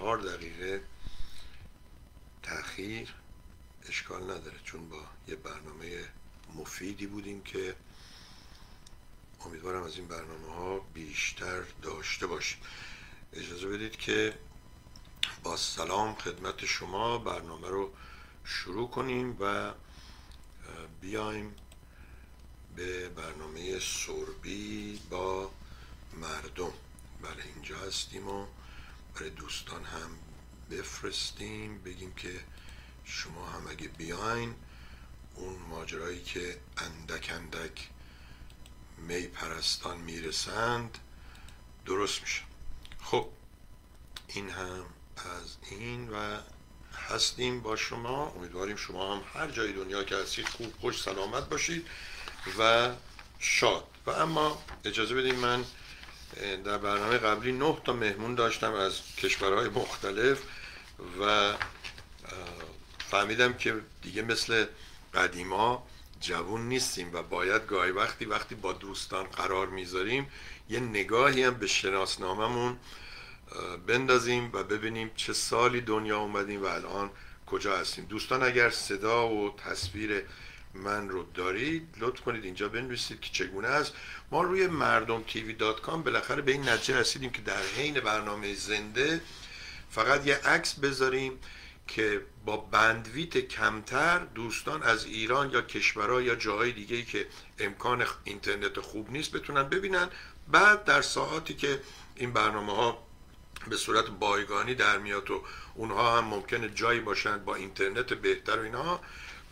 چهار دقیقه تاخیر اشکال نداره چون با یه برنامه مفیدی بودیم که امیدوارم از این برنامه ها بیشتر داشته باشیم. اجازه بدید که با سلام خدمت شما برنامه رو شروع کنیم و بیایم به برنامه سربی با مردم. بله اینجا هستیم و برای دوستان هم بفرستیم بگیم که شما هم اگه بیاین اون ماجرایی که اندک اندک می پرستان می‌رسند درست میشه. خب این هم از این و هستیم با شما. امیدواریم شما هم هر جای دنیا که هستید خوب خوش سلامت باشید و شاد. و اما اجازه بدیم من در برنامه قبلی نه تا مهمون داشتم از کشورهای مختلف و فهمیدم که دیگه مثل قدیما جوون نیستیم و باید گاهی وقتی وقتی با دوستان قرار می‌ذاریم یه نگاهی هم به شناسناممون بندازیم و ببینیم چه سالی دنیا اومدیم و الان کجا هستیم. دوستان اگر صدا و تصویر من رو دارید لطف کنید اینجا بنویسید که چگونه است. ما روی مردم تیوی دات کام بالاخره به این نتیجه رسیدیم که در حین برنامه زنده فقط یه عکس بذاریم که با بندویت کمتر دوستان از ایران یا کشورها یا جاهای دیگه که امکان اینترنت خوب نیست بتونن ببینن. بعد در ساعاتی که این برنامه ها به صورت بایگانی در میاد و اونها هم ممکنه جایی باشند با اینترنت بهتر و اینها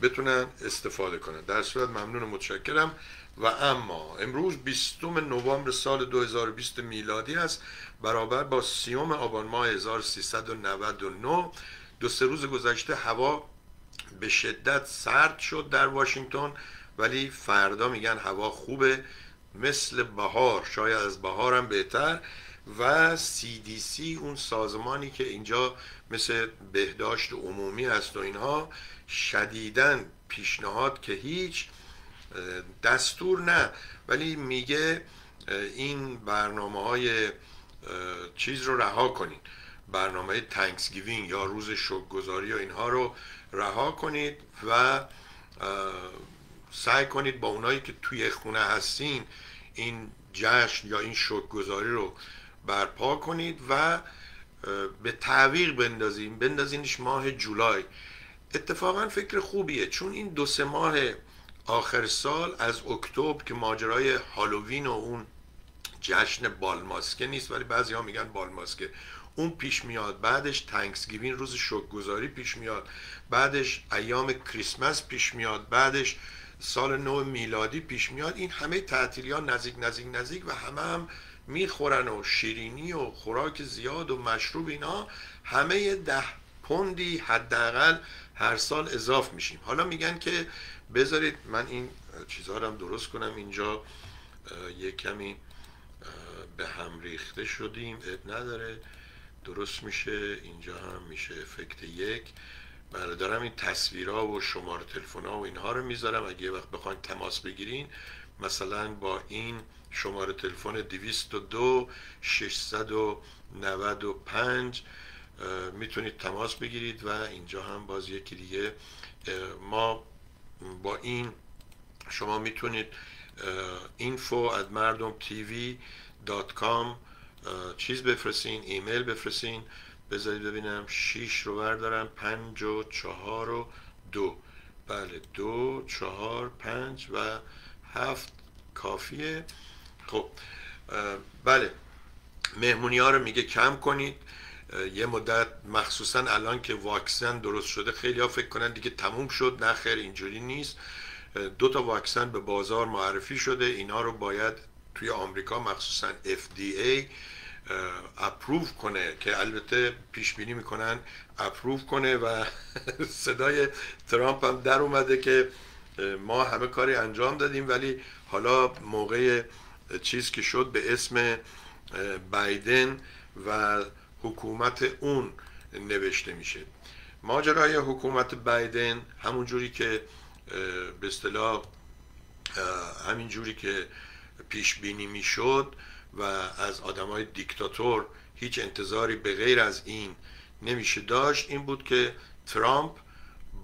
بتونن استفاده کنن. در صورت ممنون و متشکرم. و اما امروز 20 نوامبر سال 2020 میلادی است. برابر با سیوم آبان ماه 1399 دو سه روز گذشته هوا به شدت سرد شد در واشنگتن ولی فردا میگن هوا خوبه. مثل بهار شاید از بهار هم بهتر. و CDC اون سازمانی که اینجا مثل بهداشت عمومی هست و اینها شدیدن پیشنهاد که هیچ دستور نه. ولی میگه این برنامه های چیز رو رها کنید. برنامه تنکسگیوینگ یا روز شکرگزاری و اینها رو رها کنید و سعی کنید با اونایی که توی خونه هستین این جشن یا این شکرگزاری رو برپا کنید و به تعویق بندازیم بندازینش ماه جولای. اتفاقا فکر خوبیه. چون این دو سه ماه آخر سال از اکتبر که ماجرای هالووین و اون جشن بالماسکه نیست ولی بعضی ها میگن بالماسکه. اون پیش میاد بعدش تنکسگیوین روز شکرگزاری پیش میاد بعدش ایام کریسمس پیش میاد بعدش سال نو میلادی پیش میاد. این همه تعطیلی ها نزدیک نزدیک نزدیک و همه هم می‌خورن و شیرینی و خوراک زیاد و مشروب اینا. همه ده پوندی حداقل هر سال اضاف میشیم. حالا میگن که بذارید من این چیزها رو هم درست کنم. اینجا یه کمی به هم ریخته شدیم. اب نداره. درست میشه. اینجا هم میشه افکت یک. دارم این تصویرها و شماره تلفن ها و اینها رو می‌ذارم. اگه یه وقت بخواین تماس بگیرین مثلا با این شماره تلفن 202 695 می‌تونید تماس بگیرید و اینجا هم باز یکی دیگه ما با این شما می‌تونید info at مردم تیوی دات کام چیز بفرستین ایمیل بفرستین بذارید ببینم شیش رو بردارم پنج و چهار و دو. بله دو چهار پنج و هفت. کافیه. خب بله. مهمونی ها رو میگه کم کنید. یه مدت مخصوصا الان که واکسن درست شده خیلی فکر کنن دیگه تموم شد. نه خیر اینجوری نیست. دو تا واکسن به بازار معرفی شده. اینا رو باید توی آمریکا مخصوصا FDA اپروو کنه که البته پیش بینی می‌کنن اپروو کنه و صدای ترامپ هم در اومده که ما همه کاری انجام دادیم ولی حالا موقع چیز که شد به اسم بایدن و حکومت اون نوشته میشه. ماجرای حکومت بایدن همون جوری که به اصطلاح همین جوری که پیش بینی می‌شد و از آدمای دیکتاتور هیچ انتظاری به غیر از این نمیشه داشت این بود که ترامپ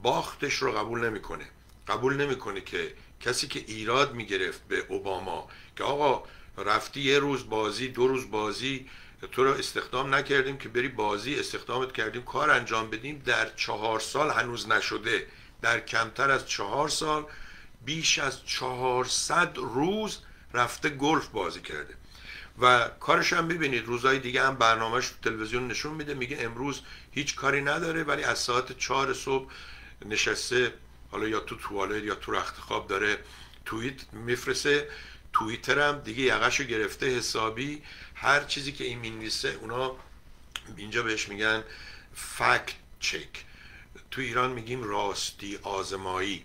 باختش رو قبول نمی‌کنه. قبول نمی‌کنه که کسی که ایراد می‌گرفت به اوباما که آقا رفتی یه روز بازی دو روز بازی تو رو استخدام نکردیم که بری بازی استخدامت کردیم کار انجام بدیم. در چهار سال هنوز نشده. در کمتر از چهار سال بیش از چهارصد روز رفته گلف بازی کرده. و کارش هم ببینید روزهای دیگه هم برنامهش تلویزیون نشون میده میگه امروز هیچ کاری نداره ولی از ساعت چهار صبح نشسته حالا یا تو توالت یا تو رخت خواب داره توییت میفرسه توییتر هم دیگه یقش گرفته حسابی هر چیزی که این می‌نویسه اونا اینجا بهش میگن فکت چک تو ایران میگیم راستی آزمایی.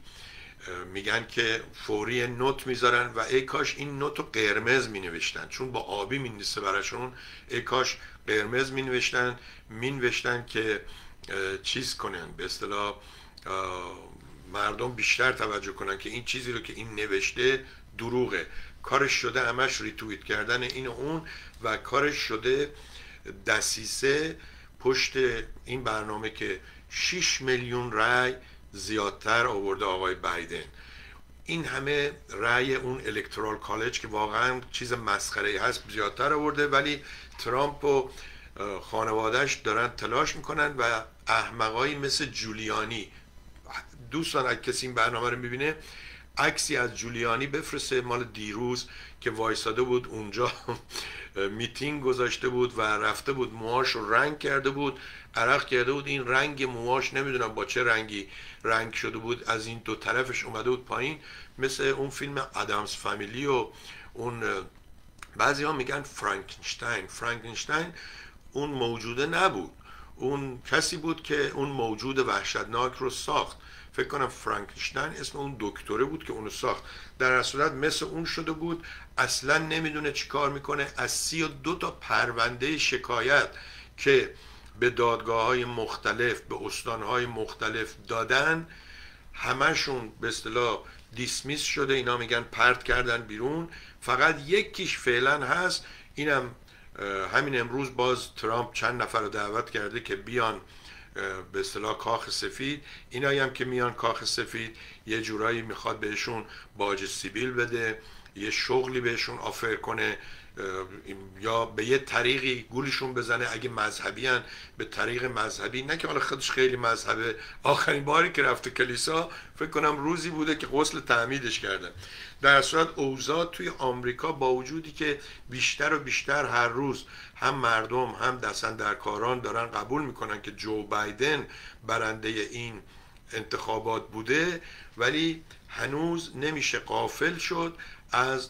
میگن که فوری نوت می‌ذارن و ای کاش این نوت رو قرمز مینوشتن. چون با آبی می‌نویسه براشون ای کاش قرمز مینوشتن مینوشتن که چیز کنن. به اصطلاح مردم بیشتر توجه کنن که این چیزی رو که این نوشته دروغه. کارش شده همش ریتویت کردن این و اون و کارش شده دسیسه پشت این برنامه که 6 میلیون رای زیادتر آورده آقای بایدن. این همه رأی اون الکترال کالج که واقعا چیز مسخره هست زیادتر آورده ولی ترامپ و خانوادهش دارن تلاش می‌کنن و احمقایی مثل جولیانی. دوستان اگه کسی این برنامه رو می‌بینه عکسی از جولیانی بفرسته مال دیروز که وایساده بود اونجا میتینگ گذاشته بود و رفته بود موهاش رو رنگ کرده بود. عرق کرده بود. این رنگ موهاش نمی‌دونم با چه رنگی رنگ شده بود. از این دو طرفش اومده بود پایین. مثل اون فیلم ادمز فامیلی و اون بعضی ها میگن فرانکنشتاین فرانکنشتاین اون موجوده نبود. اون کسی بود که اون موجود وحشتناک رو ساخت. فکر کنم فرانکنشتاین اسم اون دکتره بود که اونو ساخت. در صورت مثل اون شده بود اصلا نمی‌دونه چی کار می‌کنه. از سی و دو تا پرونده شکایت که به دادگاه های مختلف به استان های مختلف دادن همشون به اصطلاح دیسمیس شده. اینا میگن پرت کردن بیرون. فقط یکیش فعلا هست. اینم همین امروز باز ترامپ چند نفر رو دعوت کرده که بیان به اصطلاح کاخ سفید. اینایی هم که میان کاخ سفید یه جورایی می‌خواد بهشون باج سیبیل بده یه شغلی بهشون آفر کنه یا به یه طریقی گولشون بزنه. اگه مذهبی هن به طریق مذهبی. نه که حالا خودش خیلی مذهبه. آخرین باری که رفته کلیسا فکر کنم روزی بوده که غسل تعمیدش کردن. در صورت اوضاع توی آمریکا با وجودی که بیشتر و بیشتر هر روز هم مردم هم دستن در کاران دارن قبول می‌کنن که جو بایدن برنده این انتخابات بوده ولی هنوز نمیشه قافل شد از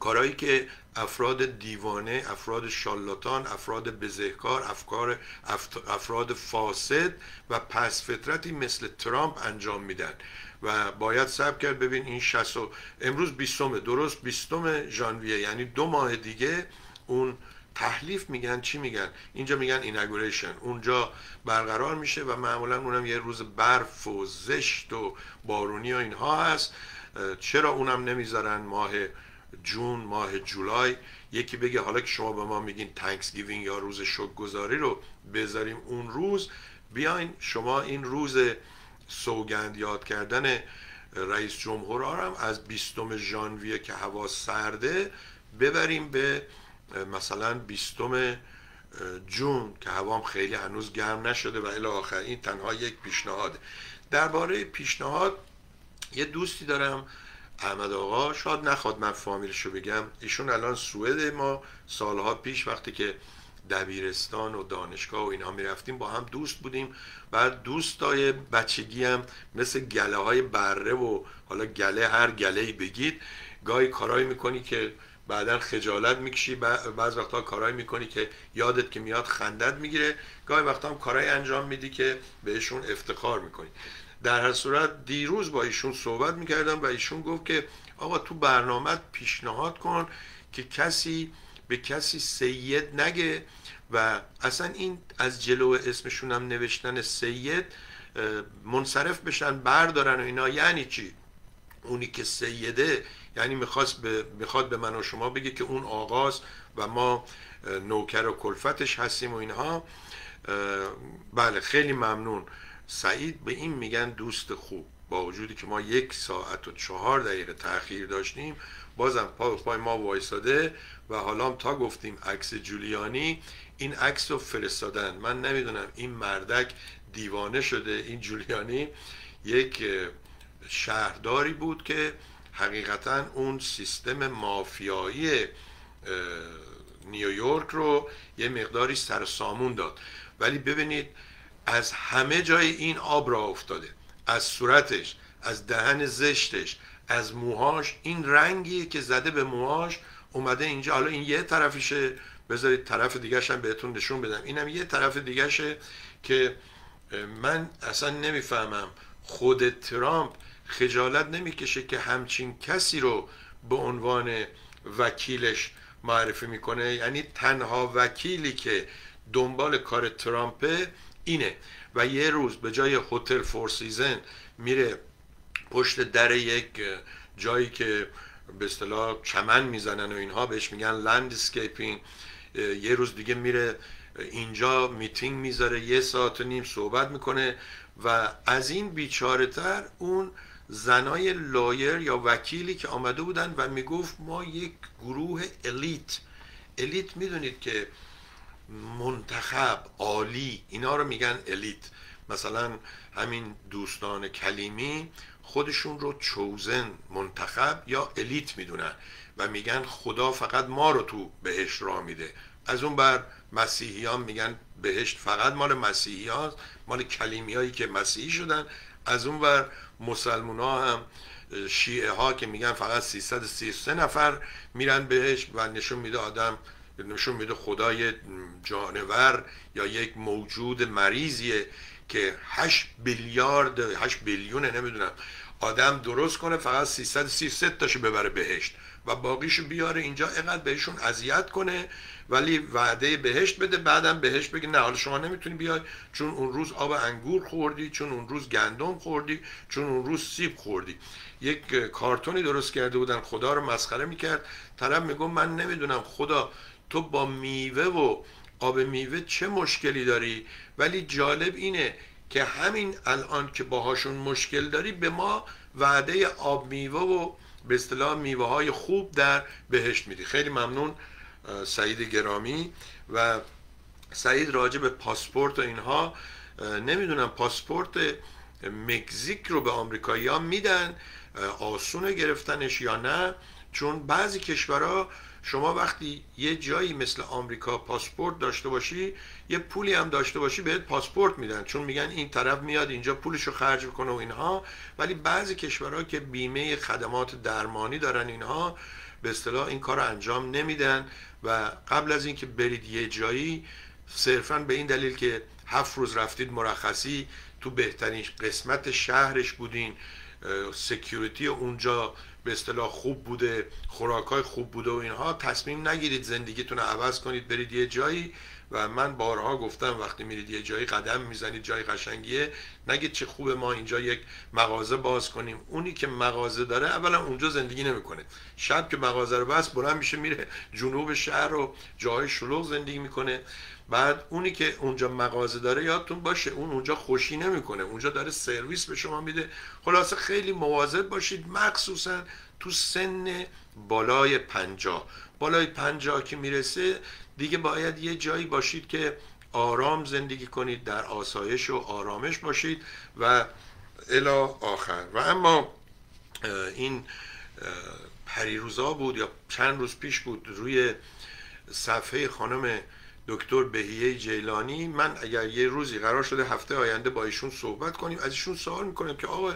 کارهایی که افراد دیوانه افراد شالاتان افراد بزهکار افکار افراد فاسد و پس فطرتی مثل ترامپ انجام میدن. و باید سب کرد. ببین این 60 امروز 20 درست 20 ژانویه یعنی دو ماه دیگه اون تحلیف میگن چی میگن؟ اینجا میگن ایناگوریشن اونجا برقرار میشه و معمولا اونم یه روز برف و زشت و بارونی و اینها هست. چرا اونم نمی‌ذارن ماه June ماه جولای؟ یکی بگه حالا که شما به ما میگین Thanksgiving یا روز گذاری رو بذاریم اون روز بیاین شما این روز سوگند یاد کردن رئیس جمهور هم از 20 ژانویه که هوا سرده ببریم به مثلا 20 June که هوام خیلی هنوز گرم نشده و الی آخر این تنها یک پیشنهاد. درباره پیشنهاد یه دوستی دارم احمد آقا. شاید نخواد من فامیلشو بگم. ایشون الان سوئد ما سالها پیش وقتی که دبیرستان و دانشگاه و اینها می‌رفتیم با هم دوست بودیم بعد دوستای بچگی هم مثل گله های بره و حالا گله هر گله بگید گاهی کارایی می‌کنی که بعدا خجالت می‌کشی بعض وقتا کارایی می‌کنی که یادت که میاد خندت می‌گیره. گاهی وقتا هم کارایی انجام میدی که بهشون افتخار می‌کنی. در هر صورت دیروز با ایشون صحبت می‌کردم و ایشون گفت که آقا تو برنامه پیشنهاد کن که کسی به کسی سید نگه و اصلا این از جلو اسمشون هم نوشتن سید منصرف بشن بردارن و اینا. یعنی چی؟ اونی که سیده یعنی می‌خواست به می‌خواد به من و شما بگه که اون آغاز و ما نوکر و کلفتش هستیم و اینها. بله خیلی ممنون. سعید به این میگن دوست خوب. با وجودی که ما یک ساعت و چهار دقیقه تاخیر داشتیم بازم پا پای ما وایساده و حالا تا گفتیم عکس جولیانی این عکس رو فرستادن. من نمی‌دونم این مردک دیوانه شده این جولیانی یک شهرداری بود که حقیقتا اون سیستم مافیایی نیویورک رو یه مقداری سرسامون داد. ولی ببینید از همه جای این آب را افتاده. از صورتش از دهن زشتش از موهاش. این رنگی که زده به موهاش اومده اینجا. حالا این یه طرفشه. بذارید طرف دیگه هم بهتون نشون بدم. اینم یه طرف دیگهشه که من اصلا نمی‌فهمم خود ترامپ خجالت نمی‌کشه که همچین کسی رو به عنوان وکیلش معرفی می‌کنه. یعنی تنها وکیلی که دنبال کار ترامپه اینه. و یه روز به جای هتل Four Seasons میره پشت در یک جایی که به اصطلاح چمن می‌زنن و اینها بهش میگن landscaping یه روز دیگه میره اینجا میتینگ می‌ذاره یه ساعت و نیم صحبت می‌کنه و از این بیچاره تر اون زنای لایر یا وکیلی که آمده بودن و می‌گفت ما یک گروه الیت الیت می‌دونید که منتخب عالی اینا رو میگن الیت مثلا همین دوستان کلیمی خودشون رو چوزن منتخب یا الیت می‌دونن و میگن خدا فقط ما رو تو بهش را میده. از اون بر مسیحیان میگن بهشت فقط مال مسیحی مال کلیمی هایی که مسیحی شدن. از اون بر مسلمان ها هم شیعه ها که میگن فقط 333 نفر میرن بهش و نشون میده آدم نشون میده خدای جانور یا یک موجود مریضیه که 8 بیلیارد 8 بیلیون نمی‌دونم آدم درست کنه فقط 333 تاشو ببره بهشت و باقیشو بیاره اینجا اینقدر بهشون اذیت کنه ولی وعده بهشت بده بعدم بهشت بگه نه حالا شما نمی‌تونی بیای چون اون روز آب انگور خوردی چون اون روز گندم خوردی چون اون روز سیب خوردی. یک کارتونی درست کرده بودن خدا رو مسخره می‌کرد. طرف میگم من نمی‌دونم خدا تو با میوه و آب میوه چه مشکلی داری؟ ولی جالب اینه که همین الان که باهاشون مشکل داری به ما وعده آب میوه و به اصطلاح میوه های خوب در بهشت میدی. خیلی ممنون. سعید گرامی و سعید راجع به پاسپورت و اینها نمی‌دونم پاسپورت مکزیک رو به آمریکایی ها میدن آسون گرفتنش یا نه چون بعضی کشورها شما وقتی یه جایی مثل آمریکا پاسپورت داشته باشی یه پولی هم داشته باشی بهت پاسپورت میدن. چون میگن این طرف میاد اینجا پولش رو خرج کنه و اینها. ولی بعضی کشورها که بیمه خدمات درمانی دارن اینها به اصطلاح این کار رو انجام نمیدن و قبل از اینکه برید یه جایی صرفا به این دلیل که هفت روز رفتید مرخصی تو بهترین قسمت شهرش بودین سکیوریتی اونجا به اصطلاح خوب بوده خوراکای خوب بوده و اینها تصمیم نگیرید زندگیتون رو عوض کنید برید یه جایی. و من بارها گفتم وقتی میرید یه جایی قدم می‌زنید جای قشنگیه. نگید چه خوبه ما اینجا یک مغازه باز کنیم. اونی که مغازه داره اولا اونجا زندگی نمی‌کنه. شب که مغازه رو بس بلند میشه میره جنوب شهر و جای شلوغ زندگی می‌کنه. بعد اونی که اونجا مغازه داره یادتون باشه اون اونجا خوشی نمی‌کنه. اونجا داره سرویس به شما میده. خلاصه خیلی مواظب باشید. مخصوصا تو سن بالای پنجاه. بالای پنجاه که می‌رسه دیگه باید یه جایی باشید که آرام زندگی کنید در آسایش و آرامش باشید و الا آخر. و اما این پریروزا بود یا چند روز پیش بود روی صفحه خانم دکتر بهیه جیلانی. من اگر یه روزی قرار شده هفته آینده با ایشون صحبت کنیم از ایشون سوال می‌کنم که آقا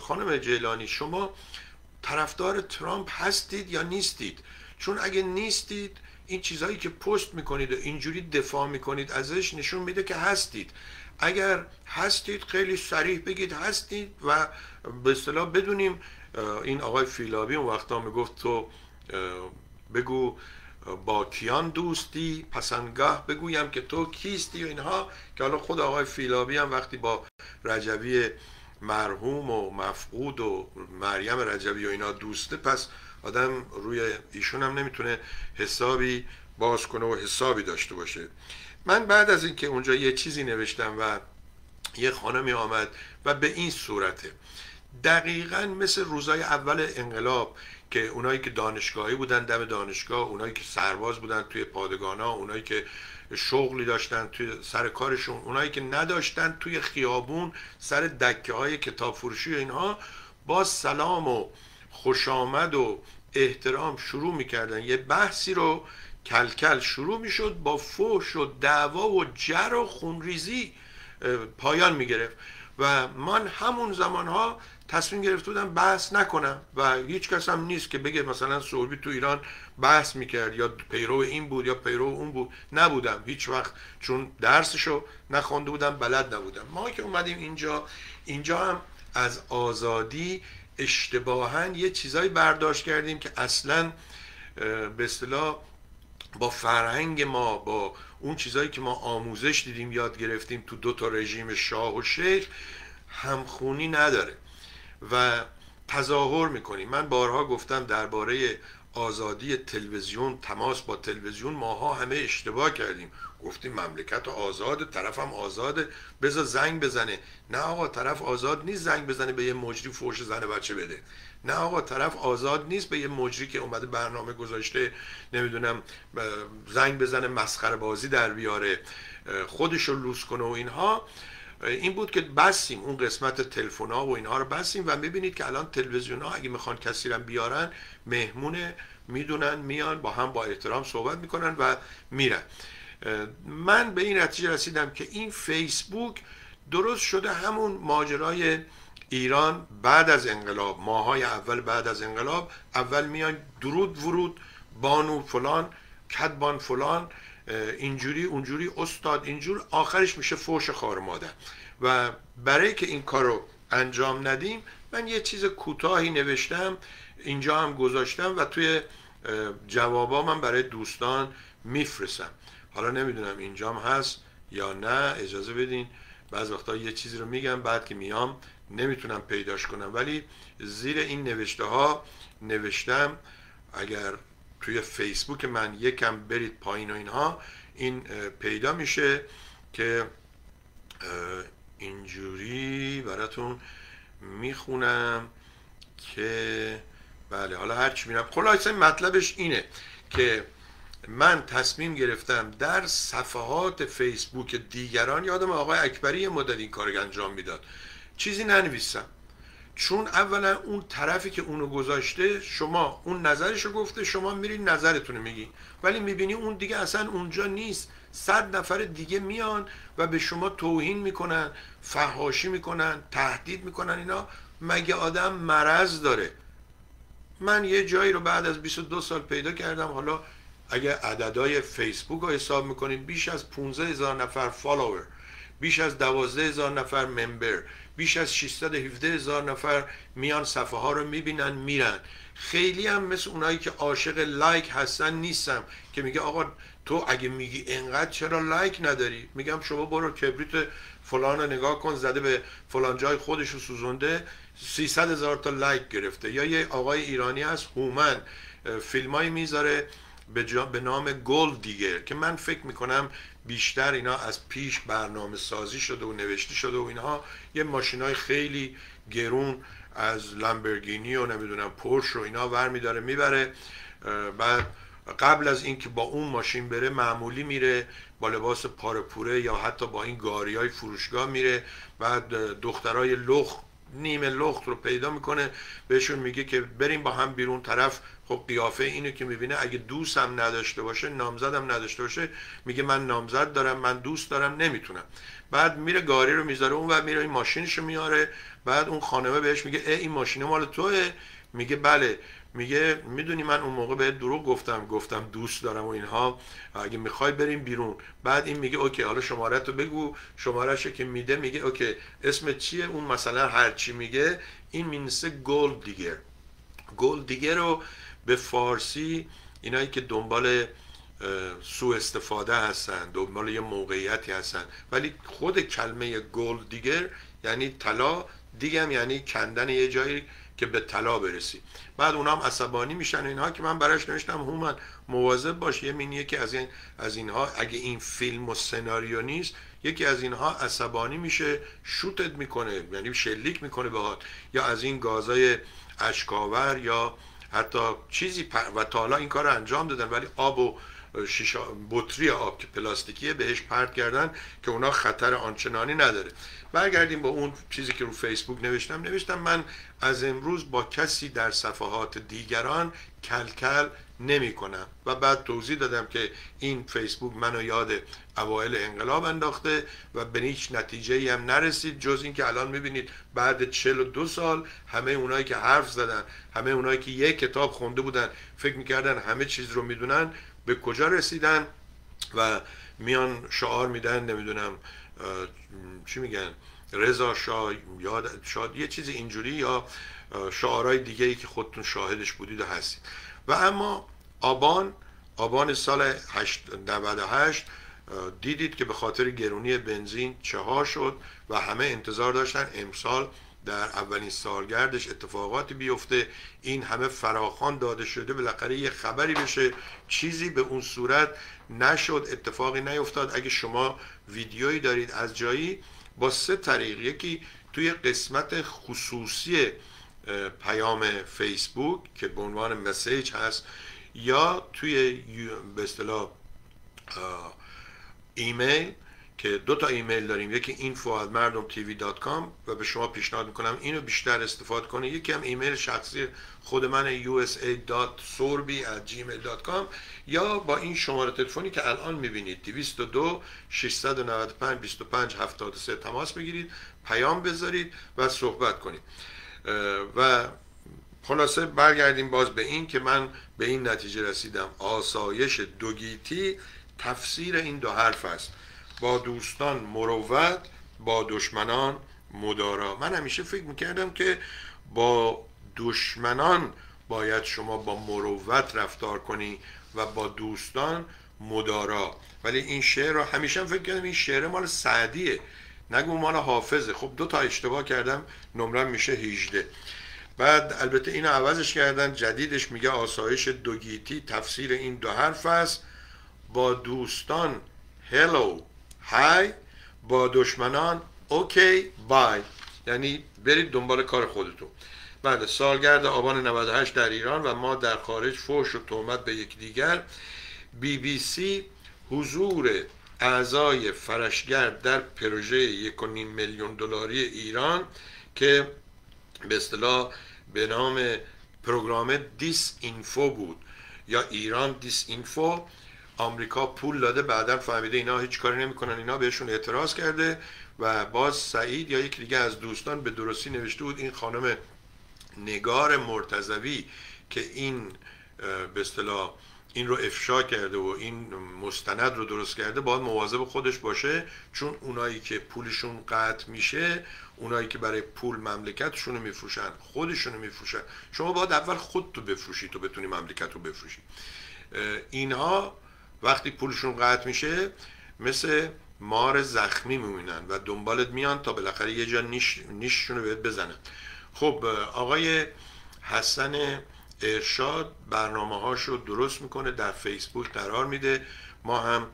خانم جیلانی شما طرفدار ترامپ هستید یا نیستید؟ چون اگه نیستید این چیزهایی که پست می‌کنید و اینجوری دفاع می‌کنید ازش نشون میده که هستید. اگر هستید خیلی سریح بگید هستید و به اصطلاح بدونیم این آقای فیلابی اون وقتا می‌گفت تو بگو با کیان دوستی؟ پسندگاه بگویم که تو کیستی و اینها. که حالا خود آقای فیلابی هم وقتی با رجوی مرحوم و مفقود و مریم رجوی و اینا دوسته پس آدم روی ایشون هم نمی‌تونه حسابی باز کنه و حسابی داشته باشه. من بعد از اینکه اونجا یه چیزی نوشتم و یه خانمی آمد و به این صورته. دقیقا مثل روزای اول انقلاب که اونایی که دانشگاهی بودن دم دانشگاه اونایی که سرباز بودن توی پادگانا اونایی که شغلی داشتن توی سر کارشون اونایی که نداشتن توی خیابون سر دکه های کتاب فروشی و اینها با سلام و خوش آمد و احترام شروع می‌کردن. یه بحثی رو کلکل شروع می‌شد با فوش و دعوا و جر و خونریزی پایان می‌گرفت. و من همون زمانها تصمیم گرفته بودم بحث نکنم. و هیچ کس هم نیست که بگه مثلا صلبی تو ایران بحث می‌کرد یا پیرو این بود یا پیرو اون بود. نبودم. هیچ وقت چون درسشو نخونده بودم بلد نبودم. ما که اومدیم اینجا اینجا هم از آزادی اشتباها یه چیزایی برداشت کردیم که اصلا به اصطلاح با فرهنگ ما با اون چیزایی که ما آموزش دیدیم یاد گرفتیم تو دو تا رژیم شاه و شیخ همخونی نداره و تظاهر می‌کنیم. من بارها گفتم درباره آزادی تلویزیون تماس با تلویزیون ماها همه اشتباه کردیم. گفتیم مملکت آزاد طرفم آزاده. بذار زنگ بزنه. نه آقا طرف آزاد نیست زنگ بزنه به یه مجری فوش زن بچه بده. نه آقا طرف آزاد نیست به یه مجری که اومده برنامه گذاشته نمی‌دونم زنگ بزنه مسخره بازی در بیاره خودش رو لوس کنه و اینها. این بود که بسیم اون قسمت تلفن ها و اینها رو بسیم و می‌بینید که الان تلویزیون ها اگه می‌خوان کسی رو بیارن مهمونه می‌دونن میان با هم با احترام صحبت می‌کنن و میرن. من به این نتیجه رسیدم که این فیسبوک درست شده همون ماجرای ایران بعد از انقلاب ماهای اول بعد از انقلاب اول میان درود ورود بانو فلان کدبان فلان اینجوری اونجوری استاد اینجور آخرش میشه فوش خار مادر. و برای که این کار رو انجام ندیم من یه چیز کوتاهی نوشتم اینجا هم گذاشتم و توی جوابا من برای دوستان میفرستم. حالا نمی‌دونم اینجام هست یا نه اجازه بدین. بعض وقتا یه چیزی رو میگم بعد که میام نمی‌تونم پیداش کنم. ولی زیر این نوشته ها نوشتم اگر توی فیسبوک من یکم برید پایین و اینها این پیدا میشه که اینجوری براتون می‌خونم که بله حالا هرچی میرم. خلاصه مطلبش اینه که من تصمیم گرفتم در صفحات فیسبوک دیگران یادم آقای اکبری مدت این کار انجام می‌داد. چیزی ننویسم. چون اولا اون طرفی که اونو گذاشته شما اون نظرشو گفته شما میرین نظرتونو میگی ولی می‌بینی اون دیگه اصلا اونجا نیست. صد نفر دیگه میان و به شما توهین می‌کنن فهاشی می‌کنن تهدید می‌کنن اینا. مگه آدم مرض داره؟ من یه جایی رو بعد از 22 سال پیدا کردم حالا اگه عددهای فیسبوک رو حساب می‌کنیم بیش از 15 هزار نفر follower بیش از 12 هزار نفر member بیش از 617 هزار نفر میان صفحه ها رو می‌بینن میرن. خیلی هم مثل اونایی که عاشق like هستن نیستم که میگه آقا تو اگه میگی انقدر چرا like نداری؟ میگم شما برو کبریت فلان رو نگاه کن زده به فلان جای خودش رو سوزونده 300 هزار تا like گرفته. یا یه آقای ایرانی هست هومن فیلمایی می‌ذاره به, به نام gold digger که من فکر می‌کنم بیشتر اینا از پیش برنامه سازی شده و نوشته شده و اینها یه ماشین های خیلی گرون از Lamborghini و نمی‌دونم Porsche و اینا ور میداره می‌بره بعد قبل از اینکه با اون ماشین بره معمولی میره با لباس پارپوره یا حتی با این گاری های فروشگاه میره بعد دخترای لخ نیمه لخت رو پیدا می‌کنه بهشون میگه که بریم با هم بیرون. طرف خب قیافه اینو که می‌بینه اگه دوست هم نداشته باشه نامزدم نداشته باشه میگه من نامزد دارم من دوست دارم نمی‌تونم. بعد میره گاری رو می‌ذاره اون و میره این ماشینشو میاره. بعد اون خانمه بهش میگه ای این ماشین مال توه. میگه بله. میگه می‌دونی من اون موقع به دروغ گفتم گفتم دوست دارم و اینها. اگه می‌خوای بریم بیرون. بعد این میگه OK حالا شماره تو بگو. شماره‌شو که میده میگه OK اسم چیه؟ اون مثلا هرچی میگه. این میشه gold digger. gold digger رو به فارسی اینایی که دنبال سو استفاده هستن دنبال یه موقعیتی هستن. ولی خود کلمه gold digger یعنی طلا دیگم یعنی کندن یه جایی که به طلا برسی. بعد اونام عصبانی میشن اینها که من براش نوشتم هومن مواظب باش. یه مین یکی از این از اینها اگه این فیلم و سناریو نیست یکی از اینها عصبانی میشه شوتت می‌کنه یعنی شلیک می‌کنه بهات یا از این گازای اشکاور یا حتی چیزی و تا حالا این کار رو انجام دادن ولی آب و شیشا بطری آب که پلاستیکیه بهش پرت کردن که اونا خطر آنچنانی نداره. برگردیم با اون چیزی که رو فیسبوک نوشتم. نوشتم من از امروز با کسی در صفحات دیگران کلکل نمی کنم. و بعد توضیح دادم که این فیسبوک منو یاد اوایل انقلاب انداخته و به هیچ نتیجه هم نرسید جز اینکه الان می‌بینید بعد 42 سال همه اونایی که حرف زدن همه اونایی که یک کتاب خونده بودن فکر می‌کردن همه چیز رو می‌دونن به کجا رسیدن و میان شعار میدن نمی‌دونم چی میگن رضا شاه یاد شاد یه چیزی اینجوری یا شعارهای دیگه ای که خودتون شاهدش بودید و هستید. و اما آبان آبان سال 98 دیدید که به خاطر گرونی بنزین چه شد و همه انتظار داشتن امسال در اولین سالگردش اتفاقاتی بیفته. این همه فراخوان داده شده بالاخره یه خبری بشه. چیزی به اون صورت نشد اتفاقی نیفتاد. اگه شما ویدیویی دارید از جایی با سه طریق. یکی توی قسمت خصوصی پیام فیسبوک که به عنوان message هست یا توی به اصطلاح ایمیل. که دو تا ایمیل داریم. یکی info مردم TV dot com و به شما پیشنهاد می‌کنم اینو بیشتر استفاده کنید. یکی هم ایمیل شخصی خود من usa.sorbi@gmail.com یا با این شماره تلفنی که الان می‌بینید 202 695 25 73 تماس بگیرید پیام بذارید و صحبت کنید. و خلاصه برگردیم باز به این که من به این نتیجه رسیدم. آسایش دوگیتی تفسیر این دو حرف است. با دوستان مروت با دشمنان مدارا. من همیشه فکر می‌کردم که با دشمنان باید شما با مروت رفتار کنی و با دوستان مدارا. ولی این شعر رو همیشه فکر کردم این شعر مال سعدیه. نگو مال حافظه. خب دو تا اشتباه کردم نمرم میشه 18 بعد البته اینو عوضش کردن جدیدش میگه آسایش دوگیتی تفسیر این دو حرف است. با دوستان hello hi با دشمنان OK bye یعنی برید دنبال کار خودتون. بله سالگرد آبان 98 در ایران و ما در خارج فوش و تهمت به یکدیگر. بی بی سی حضور اعضای فرشگرد در پروژه یک میلیون دلاری ایران که به اصطلاح به نام program Disinfo بود یا ایران دیس اینفو. آمریکا پول داده بعدا فهمیده اینا هیچ کاری نمی‌کنن اینا بهشون اعتراض کرده و باز سعید یا یکی دیگه از دوستان به درستی نوشته بود این خانم نگار مرتضوی که این به اصطلاح این رو افشا کرده و این مستند رو درست کرده باید مواظب خودش باشه چون اونایی که پولشون قطع میشه اونایی که برای پول مملکتشون رو میفروشن خودشون رو میفروشن. شما باید اول خودتو بفروشی تو بتونی مملکت رو بفروشی. اینها وقتی پولشون قطع میشه مثل مار زخمی میمونن و دنبالت میان تا بالاخره یه جا نیش نیششون رو بهت بزنن. خب آقای حسن ارشاد برنامه هاش رو درست می‌کنه در فیسبوک قرار میده. ما هم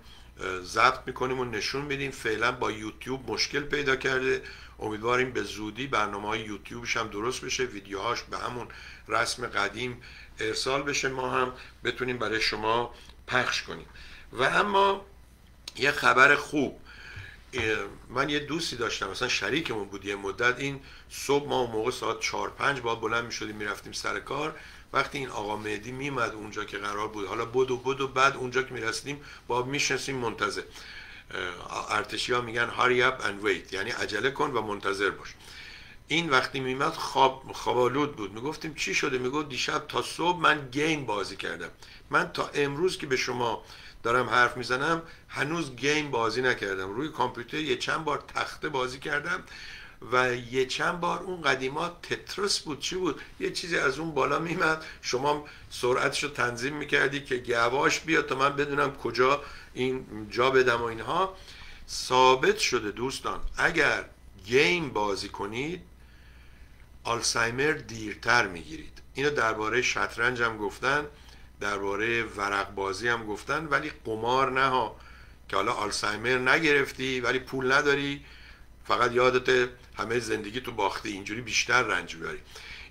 ضبط می‌کنیم و نشون میدیم. فعلا با یوتیوب مشکل پیدا کرده. امیدواریم به زودی برنامه های یوتیوبش هم درست بشه. ویدیوهاش به همون رسم قدیم ارسال بشه. ما هم بتونیم برای شما پخش کنیم. و اما یه خبر خوب من یه دوستی داشتم مثلا شریکمون بود یه مدت. این صبح ما موقع ساعت 4 5 با بلند می شدیم می‌رفتیم سر کار. وقتی این آقا مهدی میمد اونجا که قرار بود حالا بود و بود و بعد اونجا که می‌رسیدیم با می‌شناسیم منتظر. ارتشی ها میگن hurry up and wait یعنی عجله کن و منتظر باش. این وقتی میمد خواب خوابالود بود. می‌گفتیم چی شده؟ می‌گفت دیشب تا صبح من گیم بازی کردم. من تا امروز که به شما دارم حرف می‌زنم هنوز گیم بازی نکردم. روی کامپیوتر یه چند بار تخته بازی کردم و یه چند بار اون قدیمات تترس بود. چی بود؟ یه چیزی از اون بالا میمد شما سرعتش تنظیم می‌کردی که گواش بیاد تا من بدونم کجا این جا بدم و اینها. ثابت شده دوستان اگر گیم بازی کنید آلزایمر دیرتر می‌گیرید. اینو درباره شطرنج هم گفتن درباره ورق بازی هم گفتن ولی قمار نه ها. که حالا آلزایمر نگرفتی ولی پول نداری. فقط یادت همه زندگی تو باختی. اینجوری بیشتر رنج ببری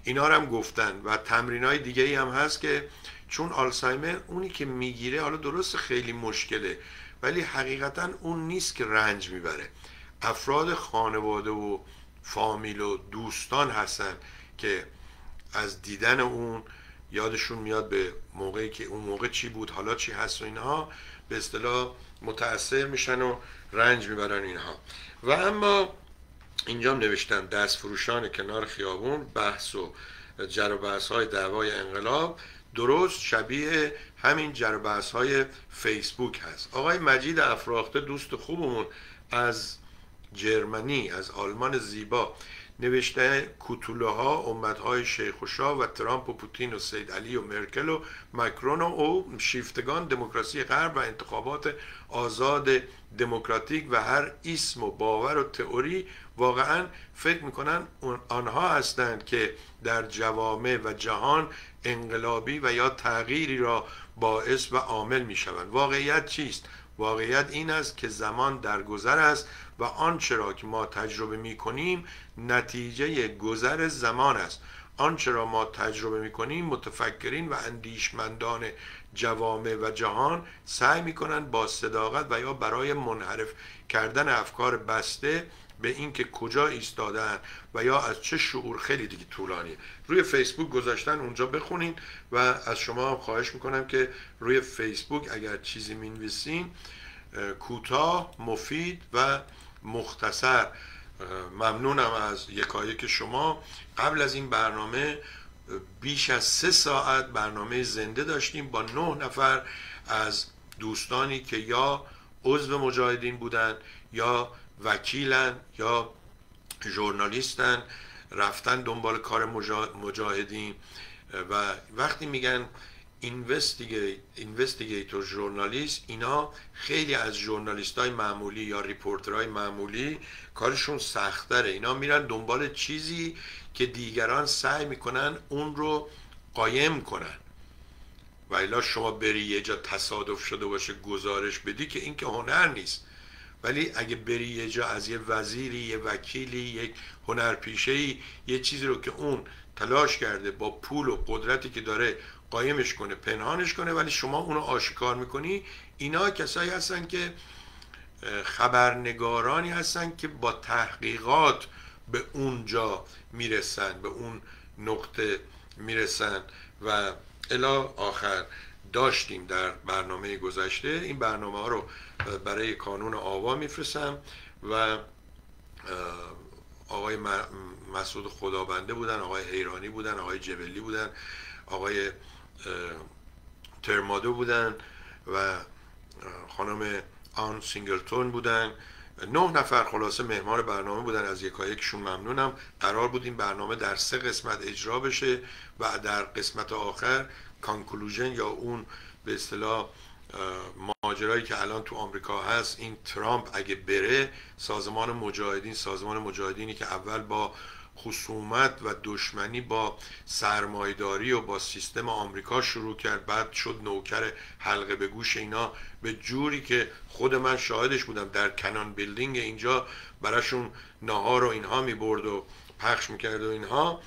اینا رو هم گفتن. و تمرین های دیگه ای هم هست که چون آلزایمر اونی که می‌گیره حالا درست خیلی مشکله ولی حقیقتا اون نیست که رنج می‌بره. افراد خانواده و فامیل و دوستان هستن که از دیدن اون یادشون میاد به موقعی که اون موقع چی بود حالا چی هست و اینها به اصطلاح متاثر میشن و رنج می‌برن اینها. و اما اینجا نوشتم دست فروشان کنار خیابون بحث و جر و های دعوای انقلاب. درست شبیه همین جر های فیسبوک هست. آقای مجید افراخته دوست خوبمون از جرمنی از آلمان زیبا. نوشته کوتوله ها امت شیخ و شاه و ترامپ و پوتین و سید علی و مرکل و مکرون و شیفتگان دموکراسی غرب و انتخابات آزاد دموکراتیک و هر اسم و باور و تئوری. واقعا فکر می‌کنن آنها هستند که در جوامع و جهان انقلابی و یا تغییری را باعث و عامل می‌شوند. واقعیت چیست؟ واقعیت این است که زمان در گذر است و آنچه را که ما تجربه می کنیم نتیجه گذر زمان است. آنچه را ما تجربه می کنیم متفکرین و اندیشمندان جوامع و جهان سعی می کنند با صداقت و یا برای منحرف کردن افکار بسته به اینکه کجا ایستادن و یا از چه شعور خیلی دیگه طولانی روی فیسبوک گذاشتن اونجا بخونین و از شما هم خواهش می‌کنم که روی فیسبوک اگر چیزی می‌نویسین کوتاه مفید و مختصر. ممنونم از یکایک شما. قبل از این برنامه بیش از سه ساعت برنامه زنده داشتیم با نه نفر از دوستانی که یا عضو مجاهدین بودن یا وکیلن یا ژورنالیستن رفتن دنبال کار مجاهدین. و وقتی میگن اینوستیگیتور ژورنالیست اینا خیلی از ژورنالیست های معمولی یا های معمولی کارشون سختره اینا میرن دنبال چیزی که دیگران سعی می‌کنن اون رو قایم کنن. و الا شما بری یه جا تصادف شده باشه گزارش بدی که این که هنر نیست. ولی اگه بری یه جا از یه وزیری یه وکیلی یک هنرپیشه یه چیزی رو که اون تلاش کرده با پول و قدرتی که داره قایمش کنه پنهانش کنه ولی شما اونو آشکار می‌کنی اینا کسایی هستن که خبرنگارانی هستن که با تحقیقات به اونجا می‌رسن به اون نقطه می‌رسن. و الا آخر داشتیم در برنامه گذشته این برنامه ها رو برای کانون آوا میفرستم و آقای مسعود خدابنده بودن آقای حیرانی بودن آقای جبلی بودن آقای ترمادو بودن و خانم Anne Singleton بودن. نه نفر خلاصه مهمان برنامه بودن از یکایکشون ممنونم. قرار بود این برنامه در سه قسمت اجرا بشه و در قسمت آخر conclusion یا اون به اصطلاح ماجرایی که الان تو آمریکا هست این ترامپ اگه بره سازمان مجاهدین سازمان مجاهدینی که اول با خصومت و دشمنی با سرمایداری و با سیستم آمریکا شروع کرد بعد شد نوکر حلقه به گوش اینا. به جوری که خود من شاهدش بودم در کنان بیلدینگ اینجا براشون نهار و اینها می برد و پخش می‌کرد و اینها.